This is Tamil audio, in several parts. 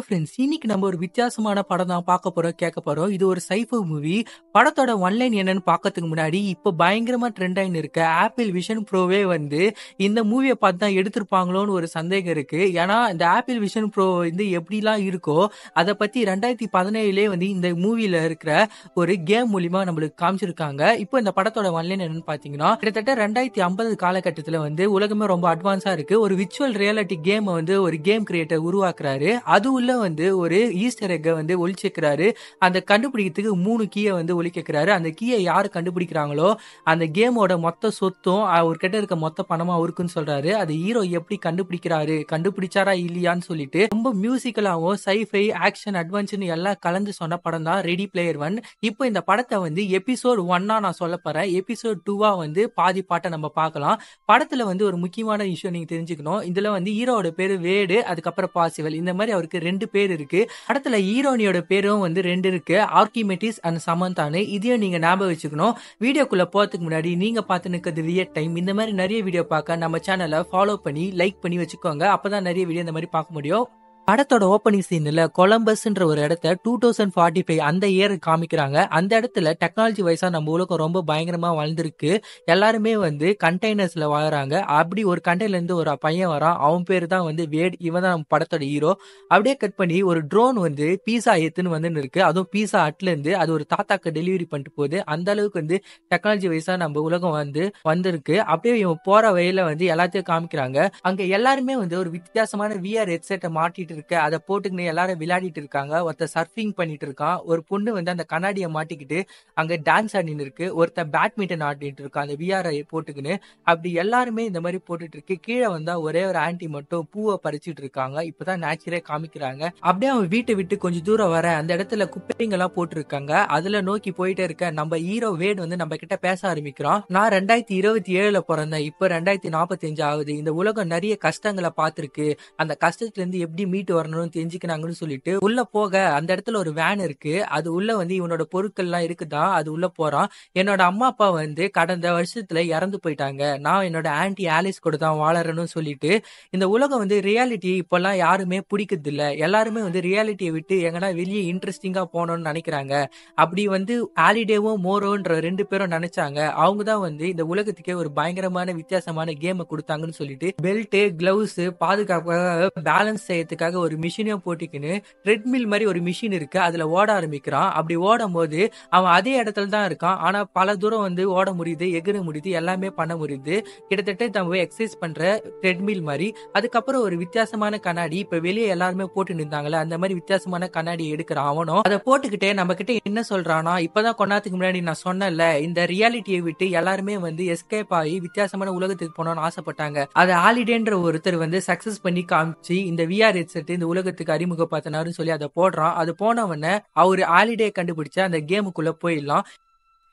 வணக்கம் ஃப்ரெண்ட்ஸ் இன்னைக்கு நம்ம ஒரு வித்தியாசமான படம் தான் பார்க்க போறோம் கேட்க போறோம். இது ஒரு சைஃபோ மூவி படத்தோட ஒன்லைன் என்னன்னு பார்க்கறதுக்கு முன்னாடி இப்போ பயங்கரமா ட்ரெண்ட் ஆயின்னு இருக்க. ஆப்பிள் விஷன் ப்ரோவே வந்து இந்த மூவியை பார்த்து தான் எடுத்திருப்பாங்களோன்னு ஒரு சந்தேகம் இருக்கு. ஏன்னா இந்த ஆப்பிள் விஷன் ப்ரோ வந்து எப்படிலாம் இருக்கோ அதை பத்தி ரெண்டாயிரத்தி பதினேழுலே வந்து இந்த மூவியில இருக்கிற ஒரு கேம் மூலியமா நம்மளுக்கு காமிச்சிருக்காங்க. இப்போ இந்த படத்தோட ஒன்லைன் என்னன்னு பாத்தீங்கன்னா கிட்டத்தட்ட ரெண்டாயிரத்தி ஐம்பது காலகட்டத்தில் வந்து உலகமே ரொம்ப அட்வான்ஸா இருக்கு. ஒரு விர்ச்சுவல் ரியாலிட்டி கேமை வந்து ஒரு கேம் கிரியேட்டர் உருவாக்குறாரு. அது உள்ள வந்து ஒரு ஈஸ்டர் எக்கை வந்து ஒழிச்சிருக்கிறாரு அந்த கண்டுபிடிக்கிறதுக்கு மூணு கீயை வந்து ஒழிக்கிறாரு அந்த கீயை யார் கண்டுபிடிக்கிறாங்களோ அந்த கேமோட மொத்த சொத்தும் அவர்கிட்ட இருக்க மொத்த பணமா அவருக்குன்னு சொல்றாரு. அது ஹீரோ எப்படி கண்டுபிடிக்கிறாரு கண்டுபிடிச்சாரா இல்லையான்னு சொல்லிட்டு ரொம்ப மியூசிக்கலாகவும் சைஃபை ஆக்ஷன் அட்வென்ச்சர்னு எல்லாம் கலந்து சொன்ன படம் தான் ரெடி பிளேயர் ஒன் இப்போ இந்த படத்தை வந்து எபிசோட் ஒன்னா நான் சொல்ல போறேன். எபிசோட் டூவா வந்து பாதி பாட்டை நம்ம பார்க்கலாம். படத்துல வந்து ஒரு முக்கியமான விஷயம் நீங்க தெரிஞ்சுக்கணும். இதுல வந்து ஹீரோவோட பேரு வேடு அதுக்கப்புறம் பாசிவல். இந்த மாதிரி அவருக்கு ரெண்டு ரெண்டு பேர் இருக்கு. படத்துல ஹீரோனியோட பேரும் வந்து ரெண்டு இருக்கு. ஆர்கிமெட்டிஸ் அண்ட் சமந்தானு இதையும் நீங்க ஞாபகம் வச்சுக்கணும். வீடியோக்குள்ள போறதுக்கு முன்னாடி நீங்க பார்த்து நிற்கிறது ரியல் டைம் இந்த மாதிரி நிறைய வீடியோ பார்க்க நம்ம சேனலை ஃபாலோ பண்ணி லைக் பண்ணி வச்சுக்கோங்க. அப்பதான் நிறைய வீடியோ இந்த மாதிரி பார்க்க முடியும். படத்தோட ஓப்பனிங் சீன்ல கொலம்பஸ்ன்ற ஒரு இடத்த டூ தௌசண்ட் ஃபார்ட்டி ஃபைவ் அந்த இயர் காமிக்கிறாங்க. அந்த இடத்துல டெக்னாலஜி வைஸா நம்ம உலகம் ரொம்ப பயங்கரமா வளர்ந்துருக்கு எல்லாருமே வந்து கண்டெய்னர்ஸ்ல வாழ்றாங்க. அப்படி ஒரு கண்டெய்னர்ல இருந்து ஒரு பையன் வரான். அவன் பேர் தான் வந்து வேட். இவன் தான் நம்ம படத்தோட ஹீரோ அப்படியே கட் பண்ணி ஒரு ட்ரோன் வந்து பீஸா ஏத்துன்னு வந்து இருக்கு அதுவும் பீஸா அட்ல இருந்து அது ஒரு தாத்தாக்கு டெலிவரி பண்ணிட்டு போகுது. அந்த அளவுக்கு வந்து டெக்னாலஜி வைஸா நம்ம உலகம் வந்து வந்திருக்கு. அப்படியே இவன் போற வழியில வந்து எல்லாத்தையும் காமிக்கிறாங்க. அங்க எல்லாருமே வந்து ஒரு வித்தியாசமான விஆர் ஹெட்செட்டை மாட்டிட்டு இருக்க அதை போட்டுக்கின்னு எல்லாரும் விளையாடிட்டு இருக்காங்க. ஒருத்தர் சர்ஃபிங் பண்ணிட்டு இருக்கான். ஒரு பொண்ணு வந்து அந்த கண்ணாடியை மாட்டிக்கிட்டு அங்க டான்ஸ் ஆடின்னு இருக்கு. ஒருத்தர் பேட்மிண்டன் ஆடிட்டு இருக்கான். அந்த விஆர் போட்டுக்கின்னு அப்படி எல்லாருமே இந்த மாதிரி போட்டுட்டு இருக்கு. கீழே வந்தா ஒரே ஒரு ஆன்டி மட்டும் பூவை பறிச்சிட்டு இருக்காங்க. இப்பதான் நேச்சுரே காமிக்கிறாங்க. அப்படியே அவன் வீட்டை விட்டு கொஞ்சம் தூரம் வர அந்த இடத்துல குப்பைங்கெல்லாம் போட்டிருக்காங்க. அதுல நோக்கி போயிட்டே இருக்க நம்ம ஹீரோ வேட் வந்து நம்ம கிட்ட பேச ஆரம்பிக்கிறான். நான் ரெண்டாயிரத்தி இருபத்தி ஏழுல பிறந்தேன். இப்ப ரெண்டாயிரத்தி நாற்பத்தி அஞ்சு ஆகுது. இந்த உலகம் நிறைய கஷ்டங்களை பார்த்திருக்கு. அந்த கஷ்டத்துல இருந்து எப்படி வீட்டு வரணும்னு தெரிஞ்சுக்கினாங்கன்னு சொல்லிட்டு உள்ள போக அந்த இடத்துல ஒரு வேன் இருக்கு. அது உள்ள வந்து இவனோட பொருட்கள்லாம் இருக்குதா அது உள்ள போறான். என்னோட அம்மா அப்பா வந்து கடந்த வருஷத்துல இறந்து போயிட்டாங்க. நான் என்னோட ஆன்டி ஆலிஸ் கூட தான் வாழறேன்னு சொல்லிட்டு இந்த உலகம் வந்து ரியாலிட்டி இப்பெல்லாம் யாருமே பிடிக்கிறது இல்ல எல்லாருமே வந்து ரியாலிட்டியை விட்டு எங்கன்னா வெளியே இன்ட்ரெஸ்டிங்கா போகணும்னு நினைக்கிறாங்க. அப்படி வந்து ஆலிடேவும் மோரோன்ற ரெண்டு பேரும் நினைச்சாங்க. அவங்க தான் வந்து இந்த உலகத்துக்கே ஒரு பயங்கரமான வித்தியாசமான கேமை கொடுத்தாங்கன்னு சொல்லிட்டு பெல்ட் கிளவுஸ் பாதுகாப்பாக பேலன்ஸ் செய்யறதுக்காக ஒரு மிஷினே போட்டிக்கின்னு ட்ரெட்மில் மாதிரி ஒரு மிஷின் இருக்கு. அதுல ஓட ஆரம்பிக்கிறான். அப்படி ஓடும் போது அவன் அதே இடத்துல தான் இருக்கான். ஆனா பல தூரம் வந்து ஓட முடியுது எகிர முடியுது எல்லாமே பண்ண முடியுது. கிட்டத்தட்ட நம்ம எக்ஸசைஸ் பண்ற ட்ரெட்மில் மாதிரி. அதுக்கப்புறம் ஒரு வித்தியாசமான கண்ணாடி இப்ப வெளியே எல்லாருமே போட்டு நின்றாங்களே அந்த மாதிரி வித்தியாசமான கண்ணாடி எடுக்கிறான் அவனும். அதை போட்டுக்கிட்டே நம்ம கிட்ட என்ன சொல்றானா இப்பதான் கொண்டாத்துக்கு முன்னாடி நான் சொன்னேன்ல இந்த ரியாலிட்டியை விட்டு எல்லாருமே வந்து எஸ்கேப் ஆகி வித்தியாசமான உலகத்துக்கு போனோம்னு ஆசைப்பட்டாங்க. அதை ஆலிடேன்ற ஒருத்தர் வந்து சக்சஸ் பண்ணி காமிச்சு இந்த விஆர் ஹெட்செட் இந்த உலகத்துக்கு அறிமுகப்படுத்தினாருன்னு சொல்லி அதை போடுறான். அது போனவன அவர் ஹாலிடே கண்டுபிடிச்சா அந்த கேமுக்குள்ள போயிடலாம்.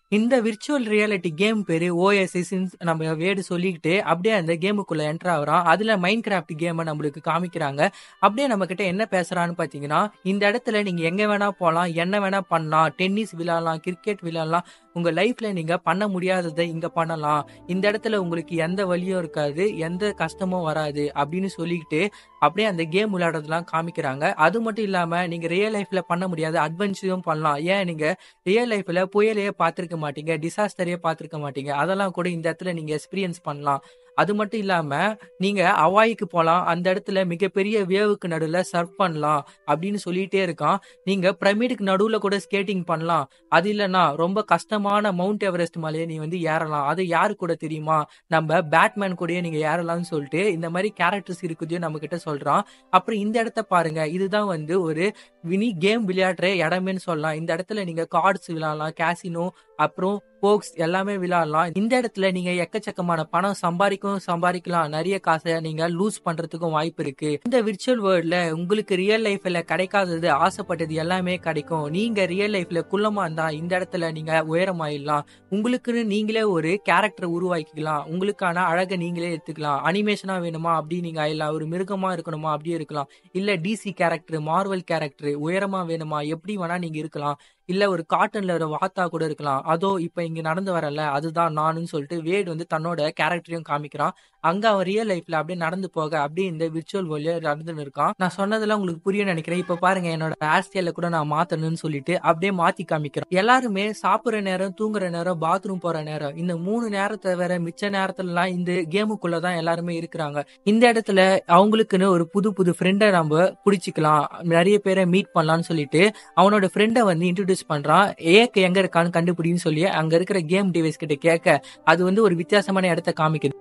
இந்த விர்ச்சுவல் ரியாலிட்டி கேம் பேரு ஓஎஸ்எஸ் நம்ம வேடு சொல்லிக்கிட்டு அப்படியே அந்த கேமுக்குள்ள என்டர் ஆகுறான். அதுல மைண்ட் கிராஃப்ட் கேமை நம்மளுக்கு காமிக்கிறாங்க. அப்படியே நம்ம கிட்ட என்ன பேசுறான்னு பாத்தீங்கன்னா இந்த இடத்துல நீங்க எங்க வேணா போகலாம் என்ன வேணா பண்ணலாம் டென்னிஸ் விளையாடலாம் கிரிக்கெட் விளையாடலாம் உங்க லைஃப்ல நீங்க பண்ண முடியாததை இங்க பண்ணலாம். இந்த இடத்துல உங்களுக்கு எந்த வழியும் இருக்காது எந்த கஷ்டமும் வராது அப்படின்னு சொல்லிக்கிட்டு அப்படியே அந்த கேம் விளையாடுறதுலாம் காமிக்கிறாங்க. அது மட்டும் இல்லாம நீங்க ரியல் லைஃப்ல பண்ண முடியாத அட்வென்ச்சரும் பண்ணலாம். ஏன் நீங்க ரியல் லைஃப்ல புயலையே பார்த்துருக்க மாட்டீங்க டிசாஸ்டரையே பார்த்துருக்க மாட்டீங்க. அதெல்லாம் கூட இந்த இடத்துல நீங்க எக்ஸ்பீரியன்ஸ் பண்ணலாம். அது மட்டும் இல்லாம நீங்க அவாய்க்கு போகலாம் அந்த இடத்துல மிகப்பெரிய வேவுக்கு நடுவில் சர்வ் பண்ணலாம் அப்படின்னு சொல்லிட்டே இருக்கான். நீங்க பிரமிடுக்கு நடுவுல கூட ஸ்கேட்டிங் பண்ணலாம். அது இல்லைன்னா ரொம்ப கஷ்டமான மவுண்ட் எவரெஸ்ட் மலையை நீ வந்து ஏறலாம். அது யாரு கூட தெரியுமா? நம்ம பேட்மேன் கூடயே நீங்க ஏறலாம்னு சொல்லிட்டு இந்த மாதிரி கேரக்டர்ஸ் இருக்குதையும் நம்ம கிட்ட சொல்றான். அப்புறம் இந்த இடத்த பாருங்க. இதுதான் வந்து ஒரு வினி கேம் விளையாடுற இடமேன்னு சொல்லலாம். இந்த இடத்துல நீங்க கார்ட்ஸ் விளையாடலாம் கேசினோ அப்புறம் போக்ஸ் எல்லாமே விளையாடலாம் இந்த இடத்துல நீங்க எக்கச்சக்கமான பணம் சம்பாதிக்கவும் சம்பாதிக்கலாம். நிறைய காசை நீங்க லூஸ் பண்றதுக்கும் வாய்ப்பு இருக்கு. இந்த விர்ச்சுவல் வேர்ல்ட்ல உங்களுக்கு ரியல் லைஃப்ல கிடைக்காதது ஆசைப்பட்டது எல்லாமே கிடைக்கும். நீங்க ரியல் லைஃப்ல குள்ளமா இருந்தா இந்த இடத்துல நீங்க உயரமாயிடலாம். உங்களுக்குன்னு நீங்களே ஒரு கேரக்டர் உருவாக்கிக்கலாம். உங்களுக்கான அழகை நீங்களே எடுத்துக்கலாம். அனிமேஷனா வேணுமா? அப்படி நீங்க ஆயிடலாம். ஒரு மிருகமா இருக்கணுமா? அப்படியே இருக்கலாம். இல்ல டிசி கேரக்டர் மார்வல் கேரக்டர் உயரமா வேணுமா? எப்படி வேணா நீங்க இருக்கலாம். இல்ல ஒரு காட்டன்ல ஒரு வாத்தா கூட இருக்கலாம். அதோ இப்ப இங்க நடந்து வரல அதுதான் நானுன்னு சொல்லிட்டு வேடு வந்து தன்னோட கேரக்டரையும் காமிக்கிறான். அங்க அவன் ரியல் லைஃப்ல அப்படியே நடந்து போக அப்படியே இந்த விர்ச்சுவல் வேர்ல்ட்ல நடந்துன்னு இருக்கான். நான் சொன்னதெல்லாம் உங்களுக்கு புரிய நினைக்கிறேன். இப்ப பாருங்க என்னோட ஹேர் ஸ்டைல கூட நான் மாத்தணும்னு சொல்லிட்டு அப்படியே மாத்தி காமிக்கிறேன். எல்லாருமே சாப்பிடுற நேரம் தூங்குற நேரம் பாத்ரூம் போற நேரம் இந்த மூணு நேரத்தை வேற மிச்ச நேரத்துல எல்லாம் இந்த கேமுக்குள்ளதான் எல்லாருமே இருக்கிறாங்க. இந்த இடத்துல அவங்களுக்குன்னு ஒரு புது புது ஃப்ரெண்டை நம்ம பிடிச்சிக்கலாம். நிறைய பேரை மீட் பண்ணலாம்னு சொல்லிட்டு அவனோட ஃப்ரெண்டை வந்து இன்ட்ரடியூஸ் பண்றான். ஏக்கு எங்க இருக்கான்னு கண்டுபிடின்னு சொல்லி அங்க இருக்கிற கேம் டிவைஸ் கிட்ட கேட்க அது வந்து ஒரு வித்தியாசமான இடத்த காமிக்குது.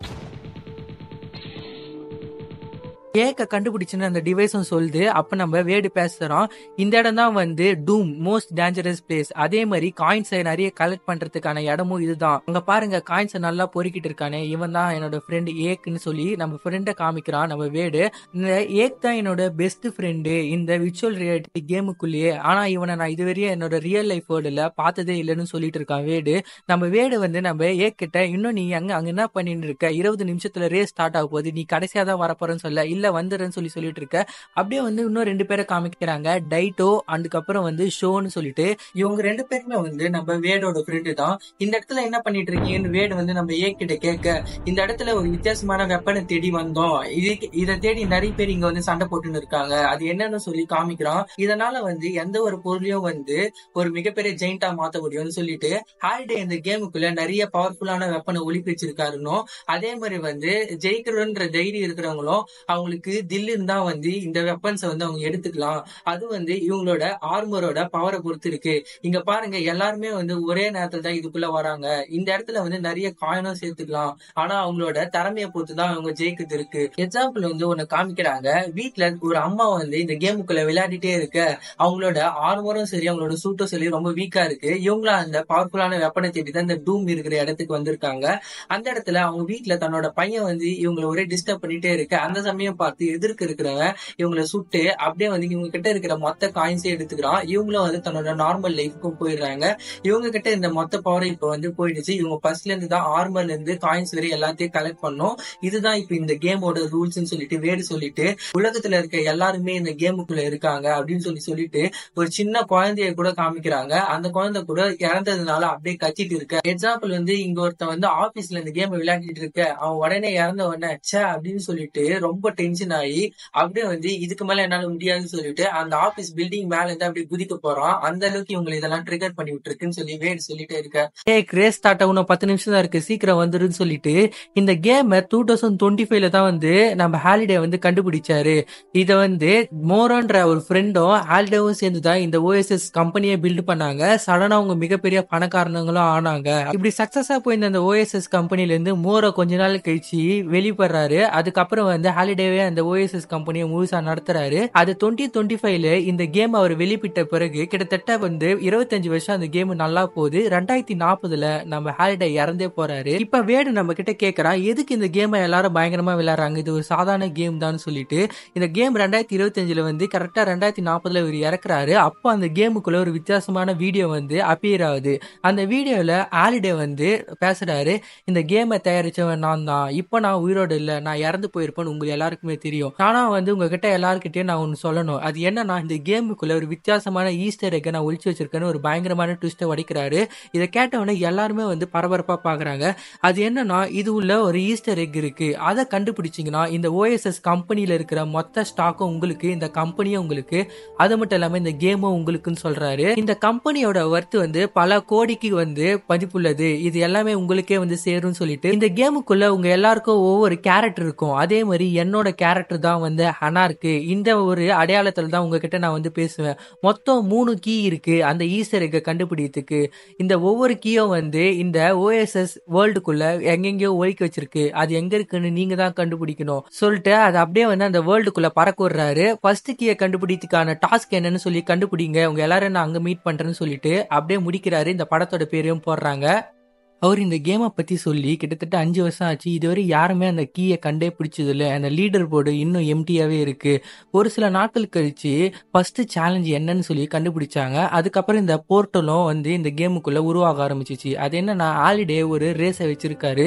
ஏக்க கண்டுபிடிச்சுன்னு அந்த டிவைஸும் சொல்லுது. அப்ப நம்ம வேடு பேசுறோம். இந்த இடம் தான் வந்து டூம் மோஸ்ட் டேஞ்சரஸ் பிளேஸ் அதே மாதிரி காயின்ஸை நிறைய கலெக்ட் பண்றதுக்கான இடமும் இதுதான். அங்க பாருங்க காயின்ஸை நல்லா பொறுக்கிட்டு இருக்கானே. இவன் தான் என்னோட ஃப்ரெண்டு ஏக்குன்னு சொல்லி நம்ம ஃப்ரெண்டை காமிக்கிறான் நம்ம வேடு இந்த ஏக் தான் என்னோட பெஸ்ட் ஃப்ரெண்டு இந்த விர்ச்சுவல் ரியாலிட்டி கேமுக்குள்ளேயே ஆனா இவனை நான் இதுவரையும் என்னோட ரியல் லைஃப் வேர்ல்டுல பார்த்ததே இல்லைன்னு சொல்லிட்டு இருக்கான் வேடு நம்ம வேடு வந்து நம்ம ஏக்கிட்ட இன்னும் நீ அங்க அங்க என்ன பண்ணிட்டு இருக்க? இருபது நிமிஷத்துல ரேஸ் ஸ்டார்ட் ஆக போகுது. நீ கடைசியா தான் வரப்போறேன்னு சொல்ல இல்ல வந்துடுறேன்னு சொல்லி சொல்லிட்டு இருக்க அப்படியே வந்து இன்னும் ரெண்டு பேரை காமிக்கிறாங்க. டைட்டோ அதுக்கப்புறம் வந்து ஷோன்னு சொல்லிட்டு இவங்க ரெண்டு பேருமே வந்து நம்ம வேடோட ஃப்ரெண்டு தான். இந்த இடத்துல என்ன பண்ணிட்டு இருக்கீங்கன்னு வேடு வந்து நம்ம ஏ கிட்ட கேட்க இந்த இடத்துல ஒரு வித்தியாசமான வெப்பனை தேடி வந்தோம். இது இதை தேடி நிறைய பேர் இங்க வந்து சண்டை போட்டுன்னு இருக்காங்க. அது என்னன்னு சொல்லி காமிக்கிறோம் இதனால வந்து எந்த ஒரு பொருளையும் வந்து ஒரு மிகப்பெரிய ஜெயிண்டா மாத்த முடியும்னு சொல்லிட்டு ஹாலிடே இந்த கேமுக்குள்ள நிறைய பவர்ஃபுல்லான வெப்பனை ஒழிப்பிச்சிருக்காருன்னு அதே மாதிரி வந்து ஜெயிக்கிறோன்ற தைரியம் இருக்கிறவங்களும் அவங்களுக்கு தில்லு இருந்தா வந்து இந்த வெப்பன்ஸை வந்து அவங்க எடுத்துக்கலாம். அது வந்து இவங்களோட ஆர்மரோட பவரை பொறுத்து இருக்கு. இங்க பாருங்க எல்லாருமே வந்து ஒரே நேரத்துல தான் இதுக்குள்ள வராங்க. இந்த இடத்துல வந்து நிறைய காயினும் சேர்த்துக்கலாம். ஆனா அவங்களோட திறமையை பொறுத்து தான் அவங்க ஜெயிக்கிறது இருக்கு. எக்ஸாம்பிள் வந்து ஒன்னு காமிக்கிறாங்க. வீட்டுல ஒரு அம்மா வந்து இந்த கேமுக்குள்ள விளையாடிட்டே இருக்க. அவங்களோட ஆர்மரும் சரி அவங்களோட சூட்டும் சரி ரொம்ப வீக்கா இருக்கு. இவங்களும் அந்த பவர்ஃபுல்லான வெப்பனை தேடி தான் இந்த டூம் இருக்கிற இடத்துக்கு வந்திருக்காங்க. அந்த இடத்துல அவங்க வீட்டுல தன்னோட பையன் வந்து இவங்களை ஒரே டிஸ்டர்ப் பண்ணிட்டே இருக்கு. அந்த சமயம் பார்த்து எதிர்க்க இருக்கிறவன் இவங்களை சுட்டு அப்படியே வந்து இவங்க கிட்ட இருக்கிற மொத்த காயின்ஸே எடுத்துக்கிறான். இவங்களும் வந்து தன்னோட நார்மல் லைஃப்க்கும் போயிடுறாங்க. இவங்க கிட்ட இந்த மொத்த பவரை இப்ப வந்து போயிடுச்சு. இவங்க ஃபர்ஸ்ட்ல இருந்து தான் ஆர்மர்ல இருந்து காயின்ஸ் வரை எல்லாத்தையும் கலெக்ட் பண்ணோம். இதுதான் இப்ப இந்த கேமோட ரூல்ஸ் சொல்லிட்டு வேடு சொல்லிட்டு உலகத்துல இருக்க எல்லாருமே இந்த கேமுக்குள்ள இருக்காங்க அப்படின்னு சொல்லி சொல்லிட்டு ஒரு சின்ன குழந்தைய கூட காமிக்கிறாங்க. அந்த குழந்தை கூட இறந்ததுனால அப்படியே கத்திட்டு இருக்க. எக்ஸாம்பிள் வந்து இங்க ஒருத்தன் வந்து ஆபீஸ்ல இந்த கேம் விளையாடிட்டு இருக்க. அவன் உடனே இறந்த உடனே அப்படின்னு சொல்லிட்டு ரொம்ப டென்ஷன் ஆகி அப்படியே வந்து இதுக்கு மேல என்னால முடியாதுன்னு சொல்லிட்டு அந்த ஆபீஸ் பில்டிங் மேல இருந்து அப்படியே குதிக்க போறோம் அந்த அளவுக்கு இவங்களை இதெல்லாம் ட்ரிகர் பண்ணி விட்டுருக்குன்னு சொல்லி வேடு சொல்லிட்டே இருக்க. ஏ கிரேஸ் ஸ்டார்ட் ஆகணும் பத்து நிமிஷம் தான் இருக்கு. சீக்கிரம் வந்துருன்னு சொல்லிட்டு இந்த கேம் டூ தௌசண்ட் டுவெண்ட்டி ஃபைவ்ல தான் வந்து நம்ம ஹாலிடே வந்து கண்டுபிடிச்சாரு. இதை வந்து மோரோன்ற ஒரு ஃப்ரெண்டும் ஹாலிடேவும் சேர்ந்து தான் இந்த ஓஎஸ்எஸ் கம்பெனியை பில்ட் பண்ணாங்க. சடனா அவங்க மிகப்பெரிய பணக்காரங்களும் ஆனாங்க. இப்படி சக்சஸா போயிருந்த அந்த ஓஎஸ்எஸ் கம்பெனில இருந்து மோரோ கொஞ்ச நாள் கழிச்சு வெளிப்படுறாரு அதுக்கப்புறம் வந்து ஹாலிடேவே அந்த ஓஎஸ்எஸ் கம்பெனியை முழுசா நடத்துறாரு. அது டுவெண்ட்டி டுவெண்ட்டி ஃபைவ்ல இந்த கேம் அவர் வெளிப்பிட்ட பிறகு கிட்டத்தட்ட வந்து இருபத்தஞ்சு வருஷம் அந்த கேம் நல்லா போகுது. ரெண்டாயிரத்தி நாற்பதுல நம்ம ஹாலிடே இறந்தே போறாரு. இப்ப வேடு நம்ம கிட்ட கேட்கறான் எதுக்கு இந்த கேமை எல்லாரும் பயங்கரமா விளையாடுறாங்க? இது ஒரு சாதாரண கேம் தான் சொல்லிட்டு. இந்த கேம் ரெண்டாயிரத்தி இருபத்தஞ்சுல வந்து கரெக்டா ரெண்டாயிரத்தி நாற்பதுல இவர் இறக்குறாரு. அப்போ அந்த கேமுக்குள்ள ஒரு வித்தியாசமான வீடியோ வந்து அப்பியர் ஆகுது. அந்த வீடியோல ஹாலிடே வந்து பேசுறாரு இந்த கேமை தயாரிச்சவன் நான் தான் இப்போ நான் உயிரோடு இல்லை. நான் இறந்து போயிருப்பேன்னு உங்களுக்கு எல்லாருக்கும் தெரியும். ஆனா வந்து உங்ககிட்ட எல்லாருக்கிட்டே நான் ஒன்னு சொல்லணும். அது என்னன்னா இந்த கேமுக்குள்ள ஒரு வித்தியாசமான ஈஸ்டர் எக்கை நான் ஒழிச்சு வச்சிருக்கேன்னு ஒரு பயங்கரமான ட்விஸ்ட்டை உடைக்கிறாரு இதை கேட்டவொடனே எல்லாருமே வந்து பரபரப்பாக பார்க்குறாங்க அது என்னன்னா இது உள்ள ஒரு ஈஸ்டர் எக் இருக்கு. அதை கண்டுபிடிச்சிங்கன்னா இந்த ஓஎஸ்எஸ் கம்பெனியில் இருக்கிற மொத்த ஸ்டாக்கும் உங்களுக்கு இந்த கம்பெனியும் உங்களுக்கு அது மட்டும் இல்லாமல் இந்த கேமும் உங்களுக்குன்னு சொல்றாரு. இந்த கம்பெனியோட ஒர்த்து வந்து பல கோடிக்கு வந்து மதிப்புள்ளது. இது எல்லாமே உங்களுக்கே வந்து சேரும்னு சொல்லிட்டு இந்த கேமுக்குள்ள உங்க எல்லாருக்கும் ஒவ்வொரு கேரக்டர் இருக்கும். அதே மாதிரி என்னோட கேரக்டர் தான் வந்து ஹனார்க்கு இந்த ஒரு அடையாளத்தில் தான் உங்ககிட்ட நான் வந்து பேசுவேன். மொத்தம் மூணு கீ இருக்கு. அந்த ஈஸ்டர் எக்கை இந்த ஒவ்வொரு கீயும் வந்து இந்த ஓஎஸ்எஸ் வேர்ல்டுக்குள்ள எங்கெங்கயோ ஒழிக்க வச்சிருக்கு. அது எங்க இருக்குன்னு நீங்க தான் கண்டுபிடிக்கணும். சொல்லிட்டு அது அப்படியே வந்து அந்த வேர்ல்டுக்குள்ள பறக்க விடுறாரு. ஃபர்ஸ்ட் கீயை கண்டுபிடித்துக்கான டாஸ்க் என்னன்னு சொல்லி கண்டுபிடிங்க. உங்க எல்லாரும் நான் அங்க மீட் பண்றேன்னு சொல்லிட்டு அப்படியே முடிக்கிறாரு. இந்த படத்தோட பேரையும் போடுறாங்க. அவர் இந்த கேமை பற்றி சொல்லி கிட்டத்தட்ட அஞ்சு வருஷம் ஆச்சு. இதுவரை யாருமே அந்த கீயை கண்டே பிடிச்சது இல்லை அந்த லீடர் போர்டு இன்னும் எம்டியாகவே இருக்குது ஒரு சில நாட்கள் கழிச்சு ஃபஸ்ட்டு சேலஞ்ச் என்னன்னு சொல்லி கண்டுபிடிச்சாங்க. அதுக்கப்புறம் இந்த போர்ட்டலும் வந்து இந்த கேமுக்குள்ளே உருவாக ஆரம்பிச்சிச்சு. அது என்னன்னா ஹாலிடே ஒரு ரேஸை வச்சுருக்காரு.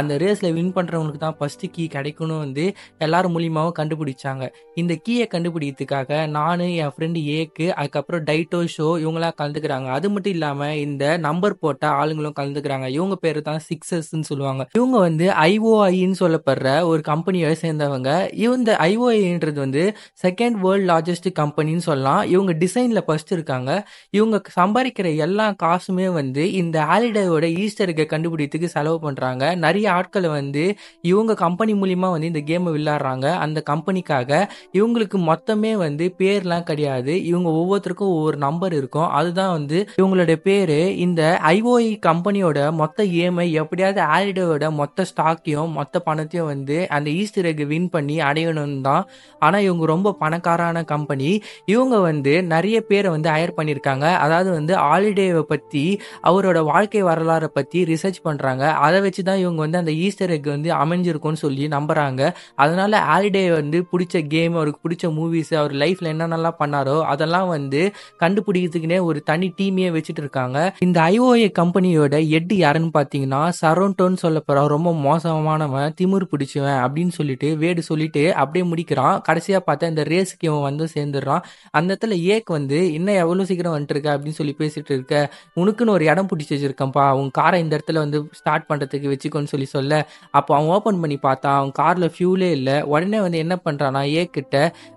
அந்த ரேஸில் வின் பண்ணுறவங்களுக்கு தான் ஃபஸ்ட்டு கீ கிடைக்கணும் வந்து எல்லாரும் மூலியமாகவும் கண்டுபிடிச்சாங்க. இந்த கீயை கண்டுபிடிக்கிறதுக்காக நான் என் ஃப்ரெண்டு ஏக்கு அதுக்கப்புறம் டைட்டோ ஷோ இவங்களாம் கலந்துக்கிறாங்க. அது மட்டும் இல்லாமல் இந்த நம்பர் போட்ட ஆளுங்களும் கலந்துக்கிறாங்க. இவங்க பேரு தான் சிக்ஸஸ்ன்னு சொல்லுவாங்க. இவங்க வந்து ஐஓஐன்னு சொல்லப்படுற ஒரு கம்பெனியோட சேர்ந்தவங்க. இந்த ஐஓஐன்றது வந்து செகண்ட் வேர்ல்ட் லார்ஜஸ்ட் கம்பெனின்னு சொல்லலாம். இவங்க டிசைன்ல ஃபர்ஸ்ட் இருக்காங்க. இவங்க சம்பாதிக்கிற எல்லா காசுமே வந்து இந்த ஹாலிடேயோட ஈஸ்டருக்கு கண்டுபிடித்துக்கு செலவு பண்றாங்க. நிறைய ஆட்களை வந்து இவங்க கம்பெனி மூலியமா வந்து இந்த கேமை விளையாடுறாங்க. அந்த கம்பெனிக்காக இவங்களுக்கு மொத்தமே வந்து பேர்லாம் கிடையாது. இவங்க ஒவ்வொருத்தருக்கும் ஒவ்வொரு நம்பர் இருக்கும். அதுதான் வந்து இவங்களோட பேரு. இந்த ஐஓஐ கம்பெனியோட மொத்த ஏமை எப்படியாவது ஆல்டோட மொத்த ஸ்டாக்கையும் மொத்த பணத்தையும் வந்து அந்த ஈஸ்டர் எக் வின் பண்ணி அடையணும் தான் ஆனால் இவங்க ரொம்ப பணக்காரான கம்பெனி இவங்க வந்து நிறைய பேரை வந்து ஹயர் பண்ணியிருக்காங்க. அதாவது வந்து ஹாலிடேவை பற்றி அவரோட வாழ்க்கை வரலாறை பற்றி ரிசர்ச் பண்ணுறாங்க அதை வச்சு தான் இவங்க வந்து அந்த ஈஸ்டர் எக் வந்து அமைஞ்சிருக்கும்னு சொல்லி நம்புகிறாங்க அதனால ஹாலிடே வந்து பிடிச்ச கேம் அவருக்கு பிடிச்ச மூவிஸ் அவர் லைஃப்பில் என்னென்னலாம் பண்ணாரோ அதெல்லாம் வந்து கண்டுபிடிக்கிறதுக்குனே ஒரு தனி டீமையே வச்சுட்டு இருக்காங்க. இந்த ஐஓஏ கம்பெனியோட எட்டு யாருன்னு பார்த்தீங்கன்னா சரோண்டோன்னு சொல்ல போகிறான் ரொம்ப மோசமானவன் திமிர் பிடிச்சவன் அப்படின்னு சொல்லிட்டு வேடு சொல்லிட்டு அப்படியே முடிக்கிறான். கடைசியாக பார்த்தா இந்த ரேஸுக்கு இவன் வந்து சேர்ந்துடுறான். அந்த இடத்துல ஏக் வந்து இன்னும் எவ்வளோ சீக்கிரம் வந்துட்டுருக்க அப்படின்னு சொல்லி பேசிட்டு இருக்க உனக்குன்னு ஒரு இடம் பிடிச்சி வச்சிருக்கேன்ப்பா. உன் காரை இந்த இடத்துல வந்து ஸ்டார்ட் பண்ணுறதுக்கு வச்சுக்கோன்னு சொல்லி சொல்ல. அப்போ அவன் ஓப்பன் பண்ணி பார்த்தான் அவன் காரில் ஃபியூலே இல்லை. உடனே வந்து என்ன பண்ணுறான்னா ஏக்கிட்ட